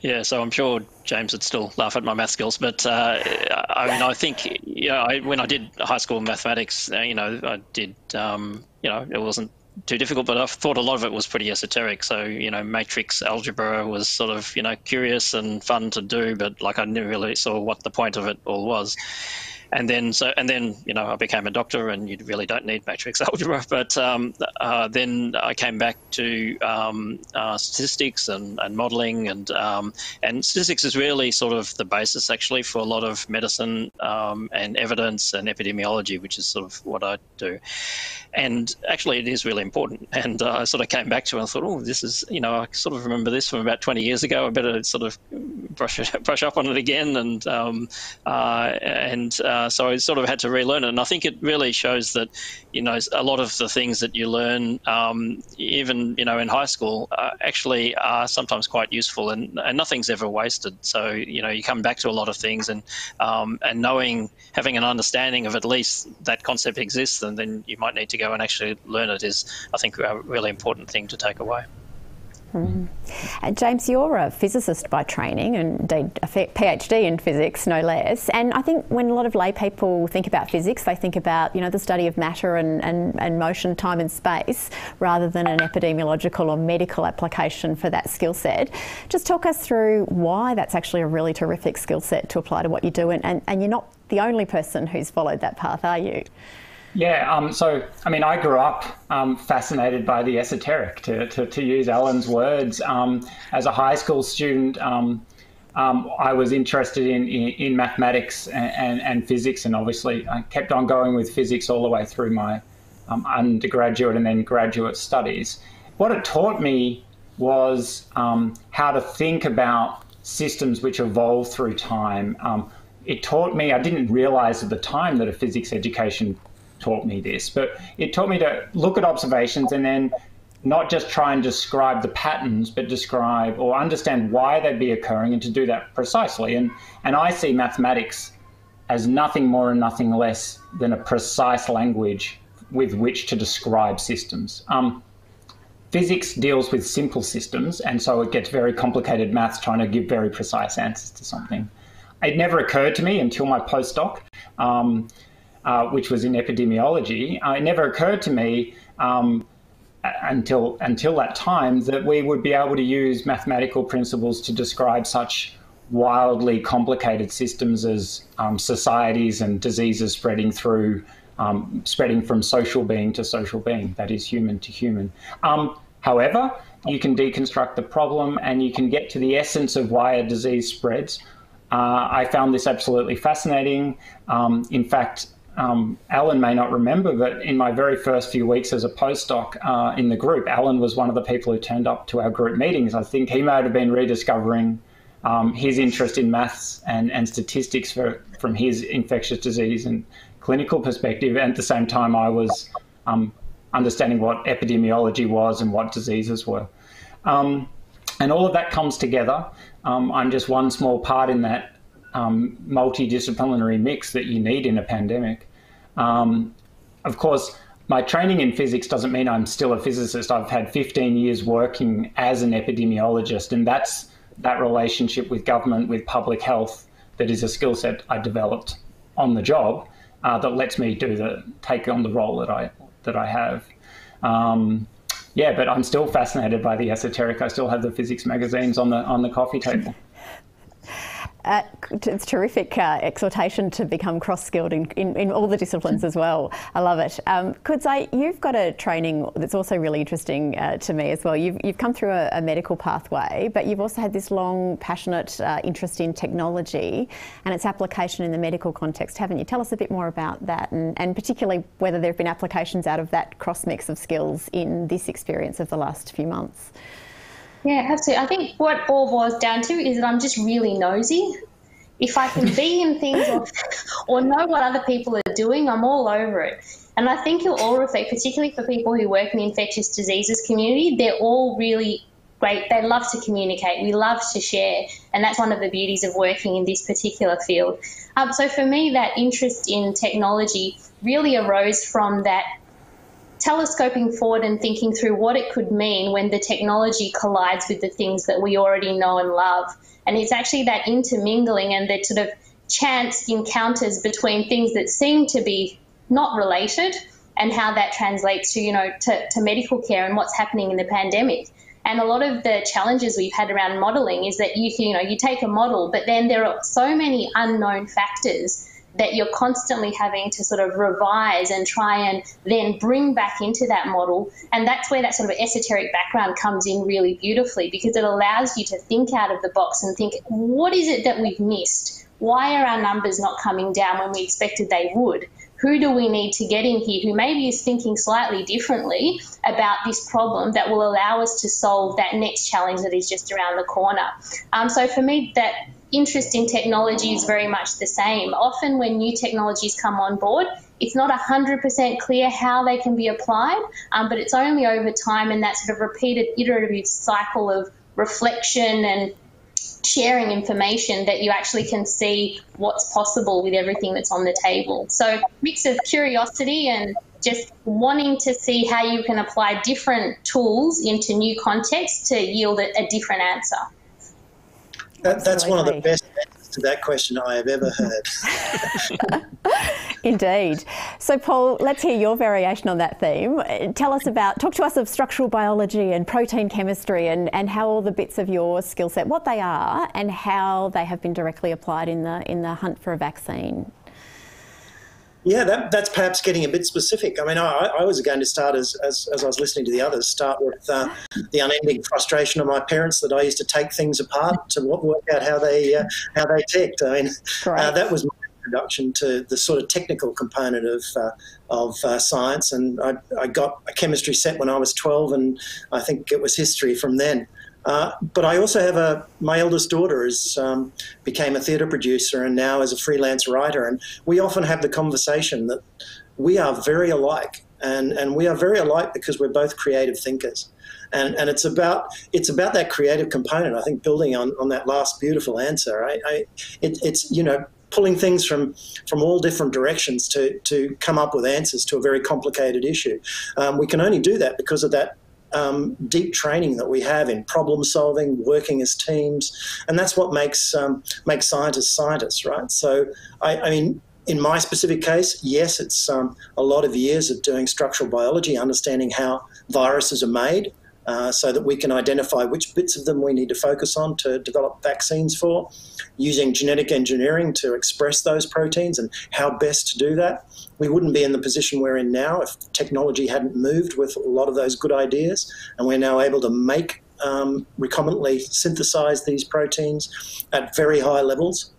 Yeah, so I'm sure James would still laugh at my math skills, but uh, I mean, I think you know, I, when I did high school mathematics, uh, you know, I did, um, you know, it wasn't too difficult, but I thought a lot of it was pretty esoteric. So, you know, matrix algebra was sort of, you know, curious and fun to do, but like I never really saw what the point of it all was and then so and then you know I became a doctor, and you really don't need matrix algebra. But um, uh, then I came back to um, uh, statistics and, and modelling, and um, and statistics is really sort of the basis actually for a lot of medicine um, and evidence and epidemiology, which is sort of what I do. And actually, it is really important. And uh, I sort of came back to it and thought, oh, this is you know I sort of remember this from about 20 years ago. I better sort of brush brush up on it again, and um, uh, and uh, so I sort of had to relearn it, and I think it really shows that you know a lot of the things that you learn, um, even you know in high school, uh, actually are sometimes quite useful, and, and nothing's ever wasted. So you know you come back to a lot of things, and um, and knowing having an understanding of at least that concept exists, and then you might need to go and actually learn it is I think a really important thing to take away. Mm. James, you're a physicist by training and a PhD in physics, no less. And I think when a lot of lay people think about physics, they think about you know the study of matter and, and, and motion, time and space, rather than an epidemiological or medical application for that skill set. Just talk us through why that's actually a really terrific skill set to apply to what you do, and, and, and you're not the only person who's followed that path, are you? Yeah, um, so I mean, I grew up um, fascinated by the esoteric, to, to, to use Allen's words. Um, as a high school student, um, um, I was interested in, in, in mathematics and, and, and, physics, and obviously I kept on going with physics all the way through my um, undergraduate and then graduate studies. What it taught me was how to think about systems which evolve through time. it taught me, I didn't realize at the time that a physics education taught me this, but it taught me to look at observations and then not just try and describe the patterns, but describe or understand why they'd be occurring and to do that precisely. And, and I see mathematics as nothing more and nothing less than a precise language with which to describe systems. Um, physics deals with simple systems, and so it gets very complicated maths trying to give very precise answers to something. It never occurred to me until my postdoc. Um, uh, which was in epidemiology, uh, it never occurred to me um, until until that time that we would be able to use mathematical principles to describe such wildly complicated systems as um, societies and diseases spreading through, um, spreading from social being to social being, that is human to human. Um, however, you can deconstruct the problem and you can get to the essence of why a disease spreads. Uh, I found this absolutely fascinating. Um, in fact, um, Allen may not remember, but in my very first few weeks as a postdoc uh, in the group, Allen was one of the people who turned up to our group meetings. I think he may have been rediscovering um, his interest in maths and, and statistics for, from his infectious disease and clinical perspective. And at the same time, I was um, understanding what epidemiology was and what diseases were. Um, and all of that comes together. Um, I'm just one small part in that um, multidisciplinary mix that you need in a pandemic. Um, of course, my training in physics doesn't mean I'm still a physicist. I've had 15 years working as an epidemiologist, and that's that relationship with government, with public health, that is a skill set I developed on the job uh, that lets me do the take on the role that I that I have. Um, yeah, but I'm still fascinated by the esoteric. I still have the physics magazines on the on the coffee table. Uh, it's terrific uh, exhortation to become cross-skilled in, in, in, all the disciplines as well. I love it. Um, say you've got a training that's also really interesting uh, to me as well. You've, you've come through a, a, medical pathway, but you've also had this long, passionate uh, interest in technology and its application in the medical context, haven't you? Tell us a bit more about that and, and particularly whether there have been applications out of that cross-mix of skills in this experience of the last few months. Yeah, absolutely. I think what all boils down to is that I'm just really nosy. If I can be in things or, or know what other people are doing, I'm all over it. And I think it'll all reflect, particularly for people who work in the infectious diseases community, they're all really great. They love to communicate. We love to share. And that's one of the beauties of working in this particular field. Um, so for me, that interest in technology really arose from that telescoping forward and thinking through what it could mean when the technology collides with the things that we already know and love. And it's actually that intermingling and the sort of chance encounters between things that seem to be not related and how that translates to, you know, to, to medical care and what's happening in the pandemic. And a lot of the challenges we've had around modelling is that you, you know, you take a model, but then there are so many unknown factors that you're constantly having to sort of revise and try and then bring back into that model. And that's where that sort of esoteric background comes in really beautifully because it allows you to think out of the box and think, what is it that we've missed? Why are our numbers not coming down when we expected they would? Who do we need to get in here who maybe is thinking slightly differently about this problem that will allow us to solve that next challenge that is just around the corner? Um, so for me, that interest in technology is very much the same. Often, when new technologies come on board, it's not 100% clear how they can be applied, um, but it's only over time and that sort of repeated iterative cycle of reflection and sharing information that you actually can see what's possible with everything that's on the table. So, mix of curiosity and just wanting to see how you can apply different tools into new contexts to yield a, a different answer. That, that's one of the best answers to that question I have ever heard. Indeed. So, Paul, let's hear your variation on that theme. Uh, tell us about, talk to us of structural biology and protein chemistry and, and how all the bits of your skill set, what they are and how they have been directly applied in the, in the hunt for a vaccine. Yeah, that, that's perhaps getting a bit specific. I mean, I, I was going to start as, as, as, I was listening to the others, start with uh, the unending frustration of my parents that I used to take things apart to work out how they uh, how they ticked. I mean, uh, that was my introduction to the sort of technical component of uh, of uh, science, and I, I got a chemistry set when I was twelve, and I think it was history from then. Uh, but I also have a my eldest daughter is um, became a theatre producer and now is a freelance writer, and we often have the conversation that we are very alike, and and we are very alike because we're both creative thinkers, and and it's about it's about that creative component. I think building on on that last beautiful answer, I, I it, it's you know pulling things from from all different directions to to come up with answers to a very complicated issue. Um, we can only do that because of that um, deep training that we have in problem solving, working as teams, and that's what makes um, makes scientists scientists, right? So, I, I, mean, in my specific case, yes, it's um, a lot of years of doing structural biology, understanding how viruses are made, uh, so that we can identify which bits of them we need to focus on to develop vaccines for, using genetic engineering to express those proteins and how best to do that. We wouldn't be in the position we're in now if technology hadn't moved with a lot of those good ideas, and we're now able to make um, recombinantly synthesize these proteins at very high levels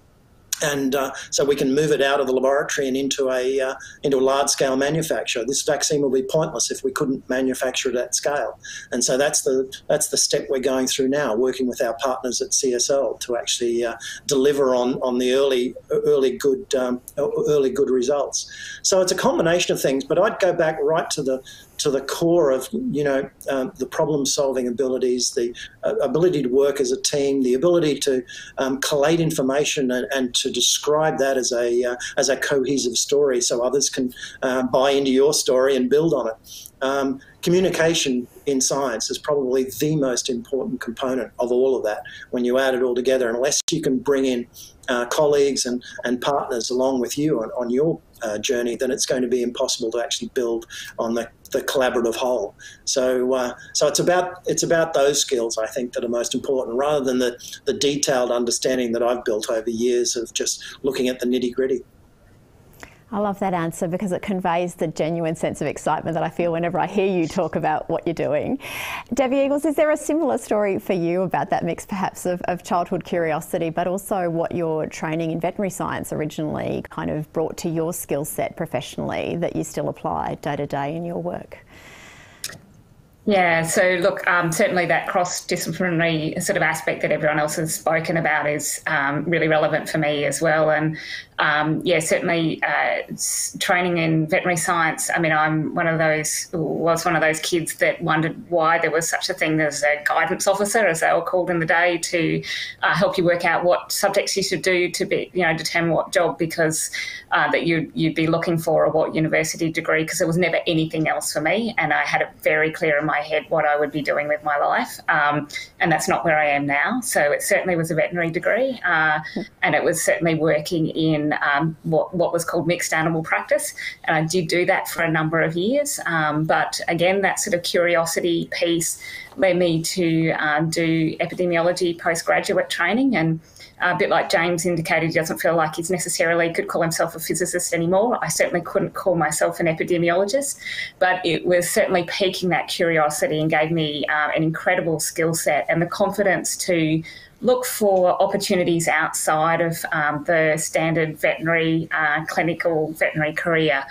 and uh, so we can move it out of the laboratory and into a uh, into a large scale manufacture. This vaccine will be pointless if we couldn't manufacture it at scale, and so that's the that's the step we're going through now, working with our partners at CSL to actually uh, deliver on on the early early good um, early good results. So it's a combination of things, but I'd go back right to the to the core of you know um, the problem solving abilities, the uh, ability to work as a team, the ability to um, collate information and, and, to describe that as a uh, as a cohesive story, so others can uh, buy into your story and build on it. Um, communication in science is probably the most important component of all of that when you add it all together. Unless you can bring in uh, colleagues and, and partners along with you on, on your uh, journey, then it's going to be impossible to actually build on the, the collaborative whole. So, uh, so it's about it's about those skills I think that are most important, rather than the the detailed understanding that I've built over years of just looking at the nitty gritty. I love that answer because it conveys the genuine sense of excitement that I feel whenever I hear you talk about what you're doing. Debbie Eagles, is there a similar story for you about that mix perhaps of, of childhood curiosity, but also what your training in veterinary science originally kind of brought to your skill set professionally that you still apply day to day in your work? Yeah, so look, um, certainly that cross disciplinary sort of aspect that everyone else has spoken about is um, really relevant for me as well. And um, yeah, certainly uh, training in veterinary science. I mean, I'm one of those, was one of those kids that wondered why there was such a thing as a guidance officer, as they were called in the day, to uh, help you work out what subjects you should do to be, you know, determine what job because uh, that you, you'd be looking for or what university degree, because there was never anything else for me. And I had it very clear in my head what I would be doing with my life. Um, and that's not where I am now. So it certainly was a veterinary degree. Uh, and it was certainly working in um, what, what was called mixed animal practice. And I did do that for a number of years. Um, but again, that sort of curiosity piece led me to uh, do epidemiology postgraduate training. And a bit like James indicated, he doesn't feel like he's necessarily could call himself a physicist anymore. I certainly couldn't call myself an epidemiologist, but it was certainly piquing that curiosity and gave me uh, an incredible skill set and the confidence to look for opportunities outside of um, the standard veterinary, uh, clinical veterinary career.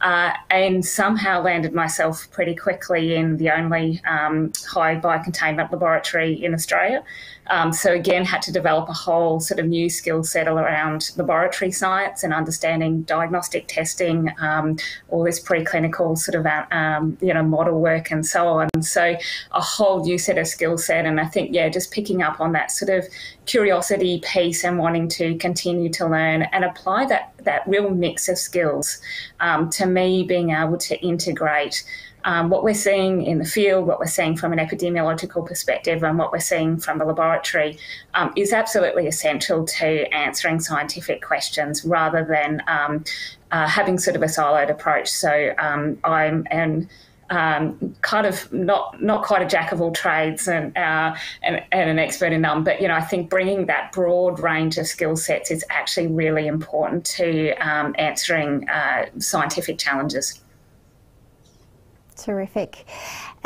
Uh, and somehow landed myself pretty quickly in the only um, high biocontainment laboratory in Australia. Um, so again, had to develop a whole sort of new skill set around laboratory science and understanding diagnostic testing, um, all this preclinical sort of um, you know model work and so on. So a whole new set of skill set, and I think yeah, just picking up on that sort of curiosity piece and wanting to continue to learn and apply that that real mix of skills. Um, to me, being able to integrate um, what we're seeing in the field, what we're seeing from an epidemiological perspective, and what we're seeing from the laboratory um, is absolutely essential to answering scientific questions rather than um, uh, having sort of a siloed approach. So um, I'm an um, kind of not not quite a jack of all trades and, uh, and, and an expert in none, but you know I think bringing that broad range of skill sets is actually really important to um, answering uh, scientific challenges. Terrific.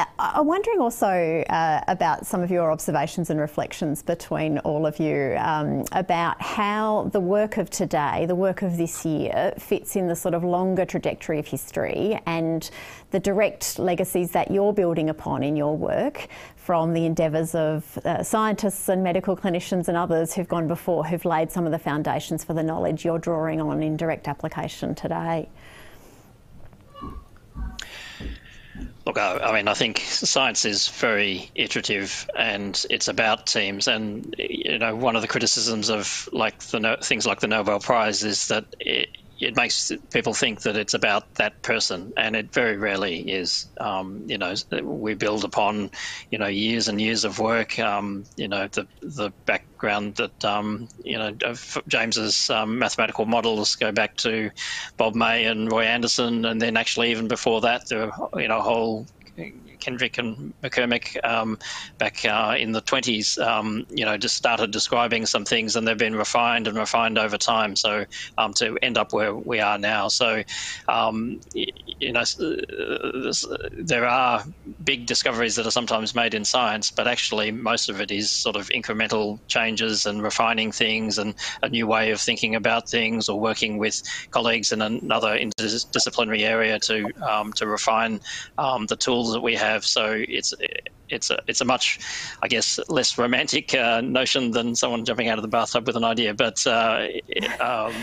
Uh, I'm wondering also uh, about some of your observations and reflections between all of you um, about how the work of today, the work of this year, fits in the sort of longer trajectory of history and the direct legacies that you're building upon in your work from the endeavours of uh, scientists and medical clinicians and others who've gone before, who've laid some of the foundations for the knowledge you're drawing on in direct application today. Look, I, I, mean, I think science is very iterative, and it's about teams. And you know, one of the criticisms of like the things like the Nobel Prize is that it, it makes people think that it's about that person, and it very rarely is. Um, you know, we build upon, you know, years and years of work. Um, you know, the the background that um, you know James's um, mathematical models go back to Bob May and Roy Anderson, and then actually even before that, there were you know whole Kendrick and McCormick um, back uh, in the 20s, um, you know, just started describing some things and they've been refined and refined over time. So um, to end up where we are now. So, um, you know, there are big discoveries that are sometimes made in science, but actually most of it is sort of incremental changes and refining things and a new way of thinking about things or working with colleagues in another interdisciplinary area to um, to refine um, the tools that we have. So it's it's a it's a much, I guess, less romantic uh, notion than someone jumping out of the bathtub with an idea. But uh, it, um,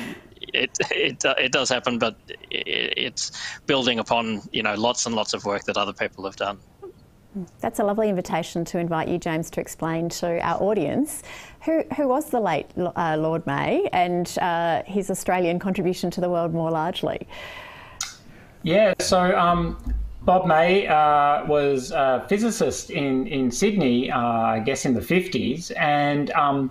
it it it does happen, but it's building upon you know lots and lots of work that other people have done. That's a lovely invitation to invite you, James, to explain to our audience who, who was the late uh, Lord May and uh, his Australian contribution to the world more largely. Yeah, so um, Bob May uh, was a physicist in in Sydney, uh, I guess in the fifties, and um,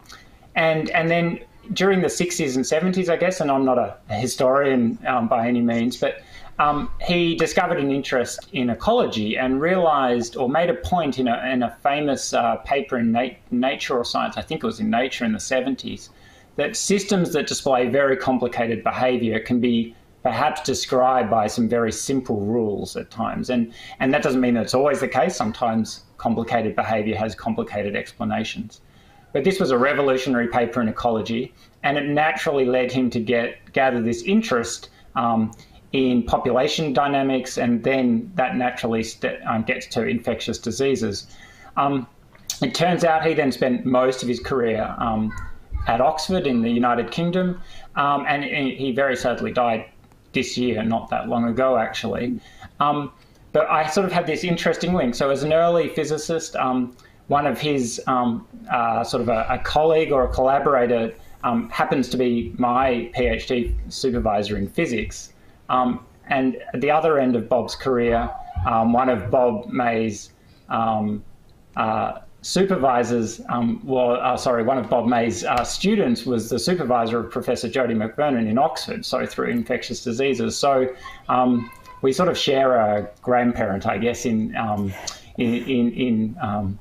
and and then during the sixties and seventies, I guess. And I'm not a historian um, by any means, but um, he discovered an interest in ecology and realized or made a point in a, in a famous uh, paper in Nat- Nature or Science, I think it was in Nature in the 70s, that systems that display very complicated behavior can be perhaps described by some very simple rules at times. And, and that doesn't mean that it's always the case. Sometimes complicated behavior has complicated explanations. But this was a revolutionary paper in ecology, and it naturally led him to get gather this interest um, in population dynamics, and then that naturally um, gets to infectious diseases. Um, it turns out he then spent most of his career um, at Oxford in the United Kingdom, um, and he very sadly died this year, not that long ago, actually. Um, but I sort of had this interesting link. So, as an early physicist, um, one of his um, uh, sort of a, a, colleague or a collaborator um, happens to be my PhD supervisor in physics. Um, and at the other end of Bob's career, one of Bob May's uh, supervisors, um, well, uh, sorry, one of Bob May's uh, students was the supervisor of Professor Jodie McVernon in Oxford, so through infectious diseases. So um, we sort of share a grandparent, I guess, in um, in in, in, um,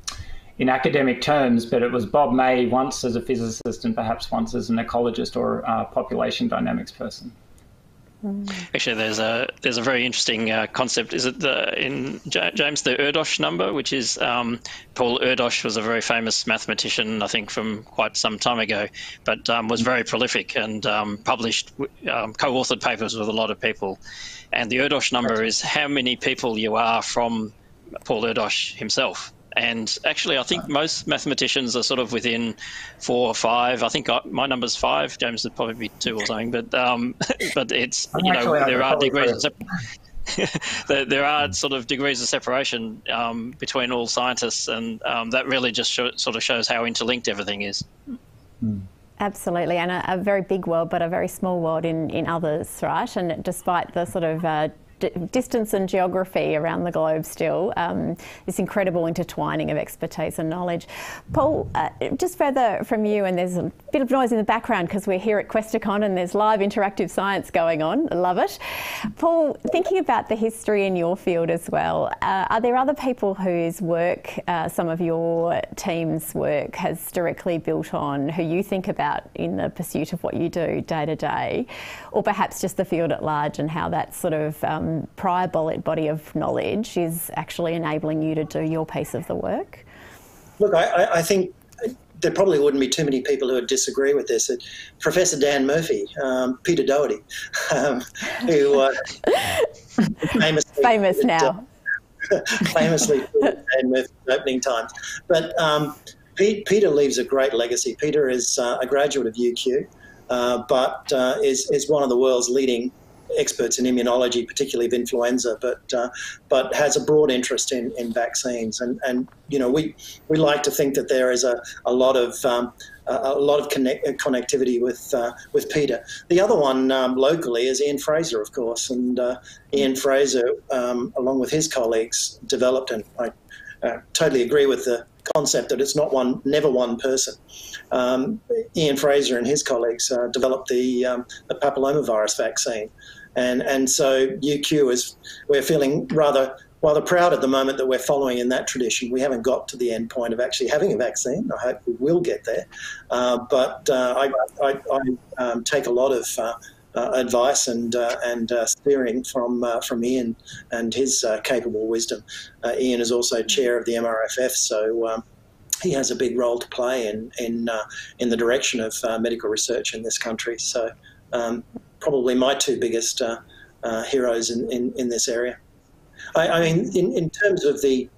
in academic terms, but it was Bob May once as a physicist and perhaps once as an ecologist or population dynamics person. Actually, there's a there's a very interesting uh, concept. Is it the in James the Erdos number, which is um, Paul Erdos was a very famous mathematician, I think from quite some time ago, but um, was very prolific and um, published um, co-authored papers with a lot of people. And the Erdos number is how many people you are from Paul Erdos himself. And actually, I think most mathematicians are sort of within four or five. I think I, my number's five. James would probably be two or something. But um, but it's you know there are degrees. Of, there, there, are sort of degrees of separation um, between all scientists, and um, that really just show, sort of shows how interlinked everything is. Mm. Absolutely, and a, a, very big world, but a very small world in, in others, right? And despite the sort of uh, distance and geography around the globe still, um, this incredible intertwining of expertise and knowledge. Paul, uh, just further from you, and there's a bit of noise in the background because we're here at Questacon and there's live interactive science going on. I love it. Paul, thinking about the history in your field as well, uh, are there other people whose work, uh, some of your team's work, has directly built on who you think about in the pursuit of what you do day to day, or perhaps just the field at large and how that sort of um, prior body of knowledge is actually enabling you to do your piece of the work? Look, I, I think there probably wouldn't be too many people who would disagree with this. Professor Dan Murphy, um, Peter Doherty, um, who uh, famously famous now, famously Dan Murphy opening times. But um, Pete, Peter leaves a great legacy. Peter is uh, a graduate of UQ, uh, but uh, is is one of the world's leading experts in immunology, particularly of influenza, but uh, but has a broad interest in, in vaccines. And, and you know we we like to think that there is a, a lot of um, a lot of connect, connectivity with uh, with Peter. The other one um, locally is Ian Frazer, of course, and uh, Ian Frazer, um, along with his colleagues, developed and I uh, totally agree with the concept that it's not one, never one person. Um, Ian Frazer and his colleagues uh, developed the, um, the papillomavirus vaccine, and and so UQ is we're feeling rather they're proud at the moment that we're following in that tradition, we haven't got to the end point of actually having a vaccine. I hope we will get there. Uh, but uh, I, I, I um, take a lot of uh, uh, advice and uh, and uh, steering from from Ian and his capable wisdom. Ian is also chair of the MRFF, so. Um, he has a big role to play in in in the direction of medical research in this country. So, um, probably my two biggest heroes in, in, in this area. I, I mean, in, in terms of the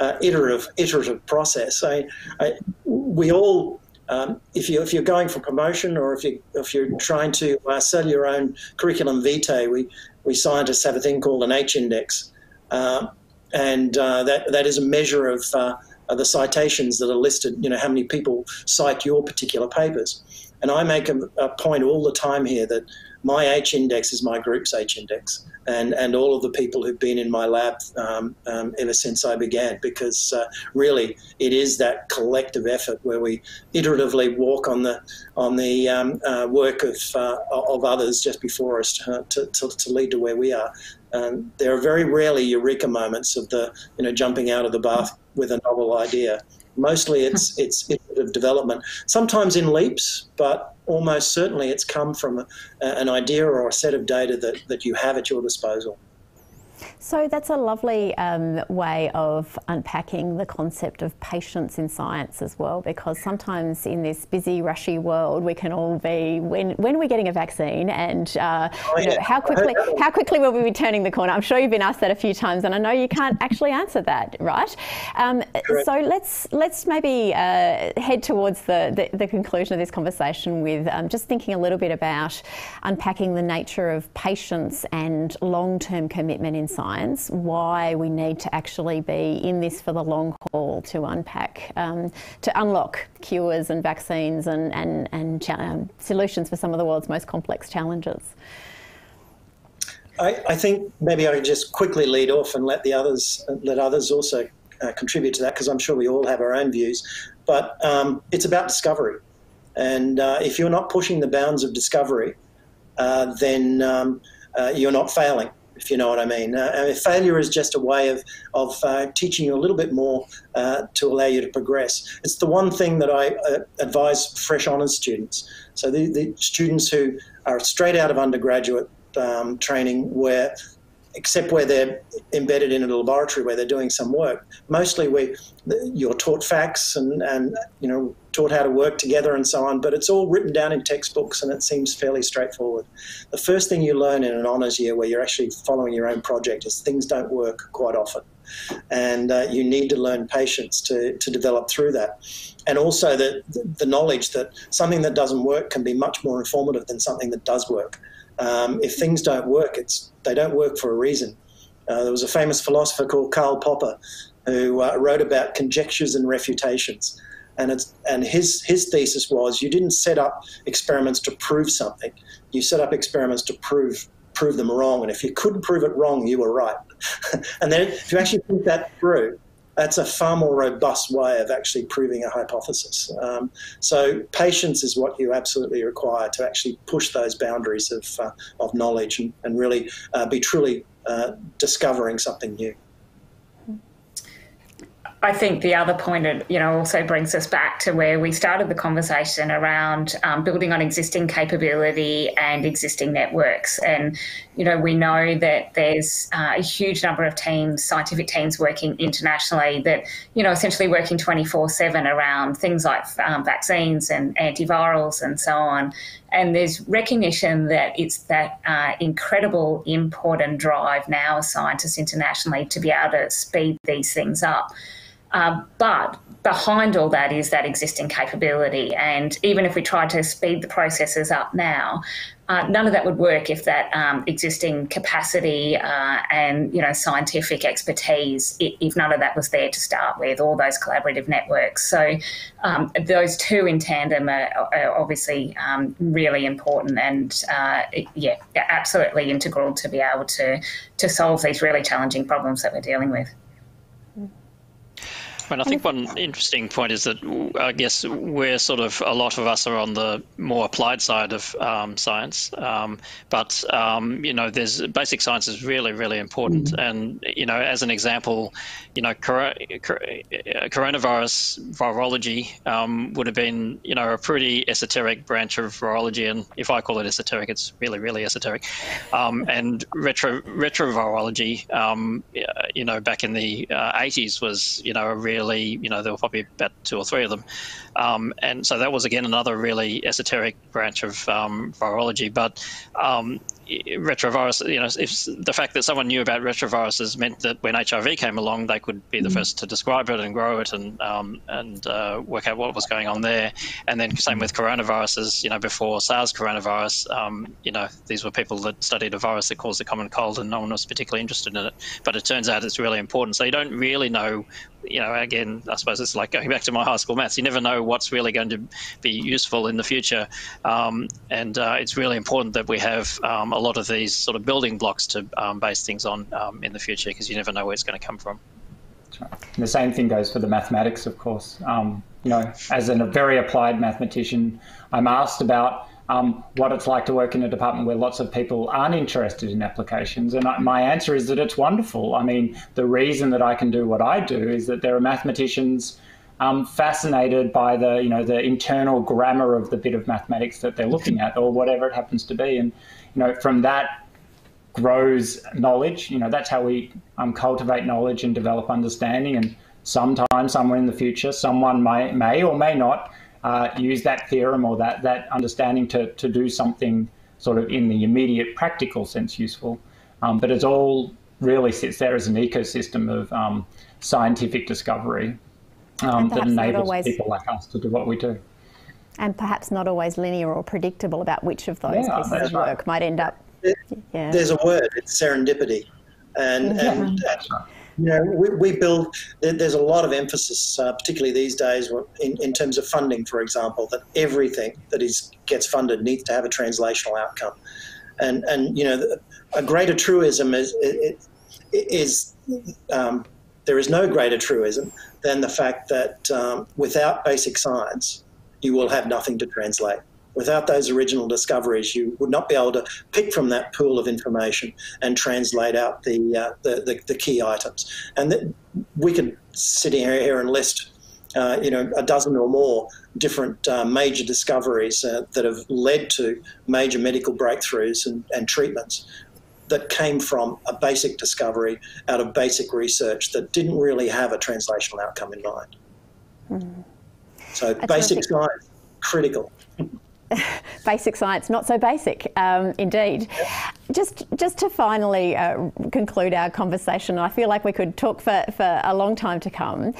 uh, iterative iterative process, I, I, we all um, if, you, if you're going for promotion or if, you, if you're trying to uh, sell your own curriculum vitae, we, we scientists have a thing called an H index. Uh, and uh, that, that is a measure of uh, the citations that are listed, you know, how many people cite your particular papers. And I make a, a point all the time here that my H index is my group's H index, and, and all of the people who've been in my lab um, um, ever since I began, because uh, really it is that collective effort where we iteratively walk on the on the um, uh, work of uh, of others just before us to, to, to, lead to where we are. Um, there are very rarely eureka moments of the you know jumping out of the bath with a novel idea. Mostly it's it's iterative development, sometimes in leaps, but almost certainly it's come from a, an idea or a set of data that, that you have at your disposal. So that's a lovely um, way of unpacking the concept of patience in science as well, because sometimes in this busy, rushy world, we can all be when when are we getting a vaccine, and uh, oh, yeah. you know, how quickly how quickly will we be turning the corner? I'm sure you've been asked that a few times, and I know you can't actually answer that, right? Um, so let's let's maybe uh, head towards the, the, the conclusion of this conversation with um, just thinking a little bit about unpacking the nature of patience and long-term commitment in science, why we need to actually be in this for the long haul to unpack, um, to unlock cures and vaccines and, and, and um, solutions for some of the world's most complex challenges. I, I, think maybe I could just quickly lead off and let the others let others also uh, contribute to that because I'm sure we all have our own views. But um, it's about discovery, and uh, if you're not pushing the bounds of discovery, uh, then um, uh, you're not failing if you know what I mean. Uh, failure is just a way of, of uh, teaching you a little bit more uh, to allow you to progress. It's the one thing that I uh, advise fresh honours students. So the, the, students who are straight out of undergraduate um, training where except where they're embedded in a laboratory where they're doing some work. Mostly, we you're taught facts and, and you know taught how to work together and so on, but it's all written down in textbooks and it seems fairly straightforward. The first thing you learn in an honours year where you're actually following your own project is things don't work quite often. And uh, you need to learn patience to, to develop through that. And also the, the knowledge that something that doesn't work can be much more informative than something that does work. Um, if things don't work, it's they don't work for a reason. Uh, there was a famous philosopher called Karl Popper who uh, wrote about conjectures and refutations. And, it's, and his, his thesis was you didn't set up experiments to prove something, you set up experiments to prove, prove them wrong. And if you couldn't prove it wrong, you were right. and then if you actually think that through, that's a far more robust way of actually proving a hypothesis. Um, so patience is what you absolutely require to actually push those boundaries of, uh, of knowledge and, and really uh, be truly uh, discovering something new. I think the other point, you know, also brings us back to where we started the conversation around um, building on existing capability and existing networks. And, you know, we know that there's uh, a huge number of teams, scientific teams working internationally that, you know, essentially working 24 7 around things like um, vaccines and antivirals and so on. And there's recognition that it's that uh, incredible import and drive now as scientists internationally to be able to speed these things up. Um, but behind all that is that existing capability. And even if we tried to speed the processes up now, uh, none of that would work if that um, existing capacity uh, and you know scientific expertise, if none of that was there to start with, all those collaborative networks. So um, those two in tandem are, are obviously um, really important and uh, yeah, absolutely integral to be able to to solve these really challenging problems that we're dealing with. Mean, I think one interesting point is that I guess we're sort of a lot of us are on the more applied side of um, science, um, but um, you know, there's basic science is really, really important. Mm-hmm. And you know, as an example, you know, cor- cor- coronavirus virology um, would have been you know a pretty esoteric branch of virology, and if I call it esoteric, it's really, really esoteric. Um, and retro retrovirology, um, you know, back in the uh, 80s was you know a really you know there were probably about two or three of them, um, and so that was again another really esoteric branch of um, virology. But um, retrovirus, you know, if the fact that someone knew about retroviruses meant that when HIV came along, they could be the mm-hmm. first to describe it and grow it and um, and uh, work out what was going on there. And then same with coronaviruses, you know, before SARS coronavirus, um, you know, these were people that studied a virus that caused the common cold, and no one was particularly interested in it. But it turns out it's really important. So you don't really know you know, again, I suppose it's like going back to my high school maths. You never know what's really going to be useful in the future, um, and uh, it's really important that we have um, a lot of these sort of building blocks to um, base things on um, in the future because you never know where it's going to come from. The same thing goes for the mathematics, of course. Um, you know, as a very applied mathematician, I'm asked about um, what it's like to work in a department where lots of people aren't interested in applications. And my answer is that it's wonderful. I mean, the reason that I can do what I do is that there are mathematicians um, fascinated by the, you know, the internal grammar of the bit of mathematics that they're looking at, or whatever it happens to be. And you know, from that grows knowledge. You know, that's how we um, cultivate knowledge and develop understanding. And sometime, somewhere in the future, someone may, may or may not uh, use that theorem or that, that understanding to, to do something sort of in the immediate practical sense useful. Um, but it all really sits there as an ecosystem of um, scientific discovery um, that enables always, people like us to do what we do. And perhaps not always linear or predictable about which of those yeah, pieces of work right. might end up. Yeah. There's a word, it's serendipity. And, yeah. and, and you know, we, we build, there's a lot of emphasis, uh, particularly these days, in, in terms of funding, for example, that everything that is gets funded needs to have a translational outcome. And, and you know, a greater truism is, is um, there is no greater truism than the fact that um, without basic science, you will have nothing to translate. Without those original discoveries, you would not be able to pick from that pool of information and translate out the uh, the, the, the, key items. And we could sit here and list, uh, you know, a dozen or more different uh, major discoveries uh, that have led to major medical breakthroughs and, and treatments that came from a basic discovery out of basic research that didn't really have a translational outcome in mind. Mm. So That's basic science, critical. basic science, not so basic, um, indeed. Just, just to finally uh, conclude our conversation, I feel like we could talk for, for a long time to come.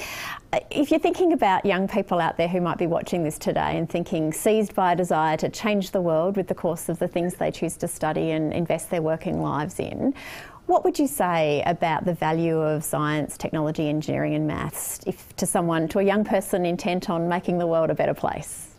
If you're thinking about young people out there who might be watching this today and thinking seized by a desire to change the world with the course of the things they choose to study and invest their working lives in, what would you say about the value of science, technology, engineering, and maths if to someone, to a young person intent on making the world a better place?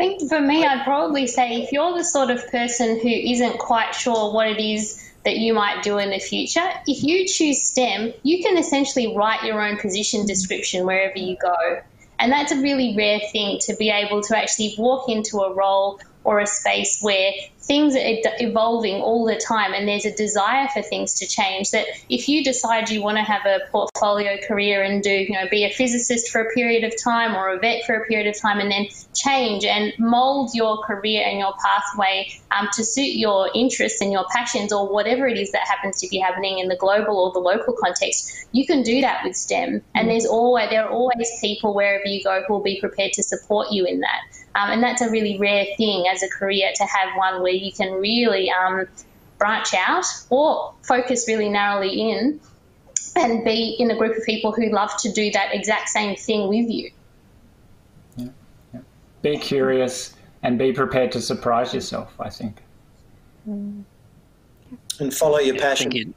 Think for me, I'd probably say if you're the sort of person who isn't quite sure what it is that you might do in the future, if you choose STEM, you can essentially write your own position description wherever you go. And that's a really rare thing to be able to actually walk into a role or a space where things are evolving all the time and there's a desire for things to change that if you decide you want to have a portfolio career and do you know be a physicist for a period of time or a vet for a period of time and then change and mold your career and your pathway um, to suit your interests and your passions or whatever it is that happens to be happening in the global or the local context you can do that with stem. And there's always there are always people wherever you go who will be prepared to support you in that um, and that's a really rare thing as a career to have one where you can really um, branch out or focus really narrowly in and be in a group of people who love to do that exact same thing with you. Yeah, yeah. Be curious and be prepared to surprise yourself, I think. And follow your passion.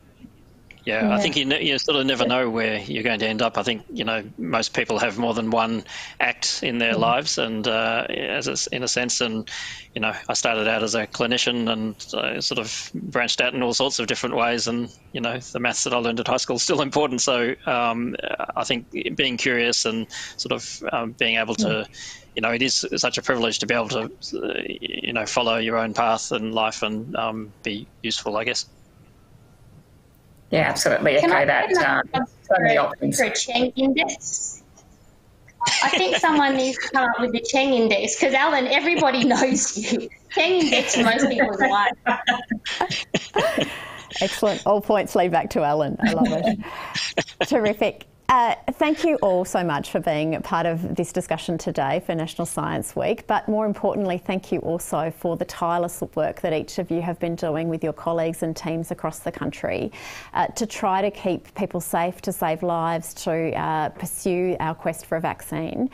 Yeah, yeah, I think you, you sort of never know where you're going to end up. I think you know most people have more than one act in their mm. lives, and uh, as a, in a sense, and you know, I started out as a clinician and uh, sort of branched out in all sorts of different ways, and you know, the maths that I learned at high school is still important. So um, I think being curious and sort of um, being able to. Mm you know, it is such a privilege to be able to, uh, you know, follow your own path in life and um, be useful, I guess. Yeah, absolutely. Can Echo I that. Um, so. For a Cheng index. I think someone needs to come up with the Cheng index because Allen, everybody knows you. Cheng index most people's life. Excellent. All points lead back to Allen. I love it. Terrific. Uh, thank you all so much for being part of this discussion today for National Science Week. But more importantly, thank you also for the tireless work that each of you have been doing with your colleagues and teams across the country uh, to try to keep people safe, to save lives, to uh, pursue our quest for a vaccine.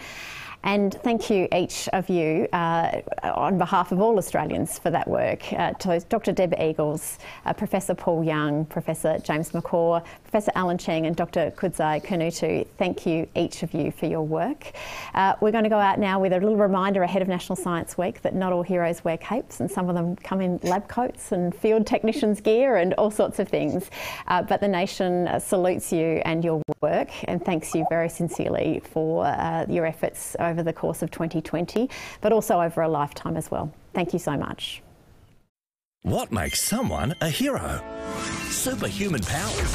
And thank you, each of you, uh, on behalf of all Australians, for that work. Uh, to Dr. Deb Eagles, uh, Professor Paul Young, Professor James McCaw, Professor Allen Cheng, and Dr. Kudzai Kanhutu, thank you, each of you, for your work. Uh, we're going to go out now with a little reminder ahead of National Science Week that not all heroes wear capes, and some of them come in lab coats and field technicians' gear and all sorts of things. Uh, but the nation uh, salutes you and your work and thanks you very sincerely for your efforts over the course of 2020, but also over a lifetime as well. Thank you so much. What makes someone a hero? Superhuman powers?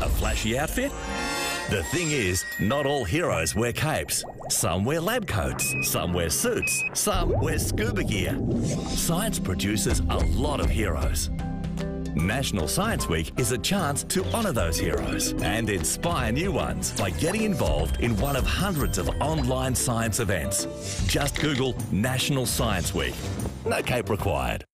A flashy outfit? The thing is, not all heroes wear capes. Some wear lab coats, some wear suits, some wear scuba gear. Science produces a lot of heroes. National Science Week is a chance to honour those heroes and inspire new ones by getting involved in one of hundreds of online science events. Just Google National Science Week. No cape required.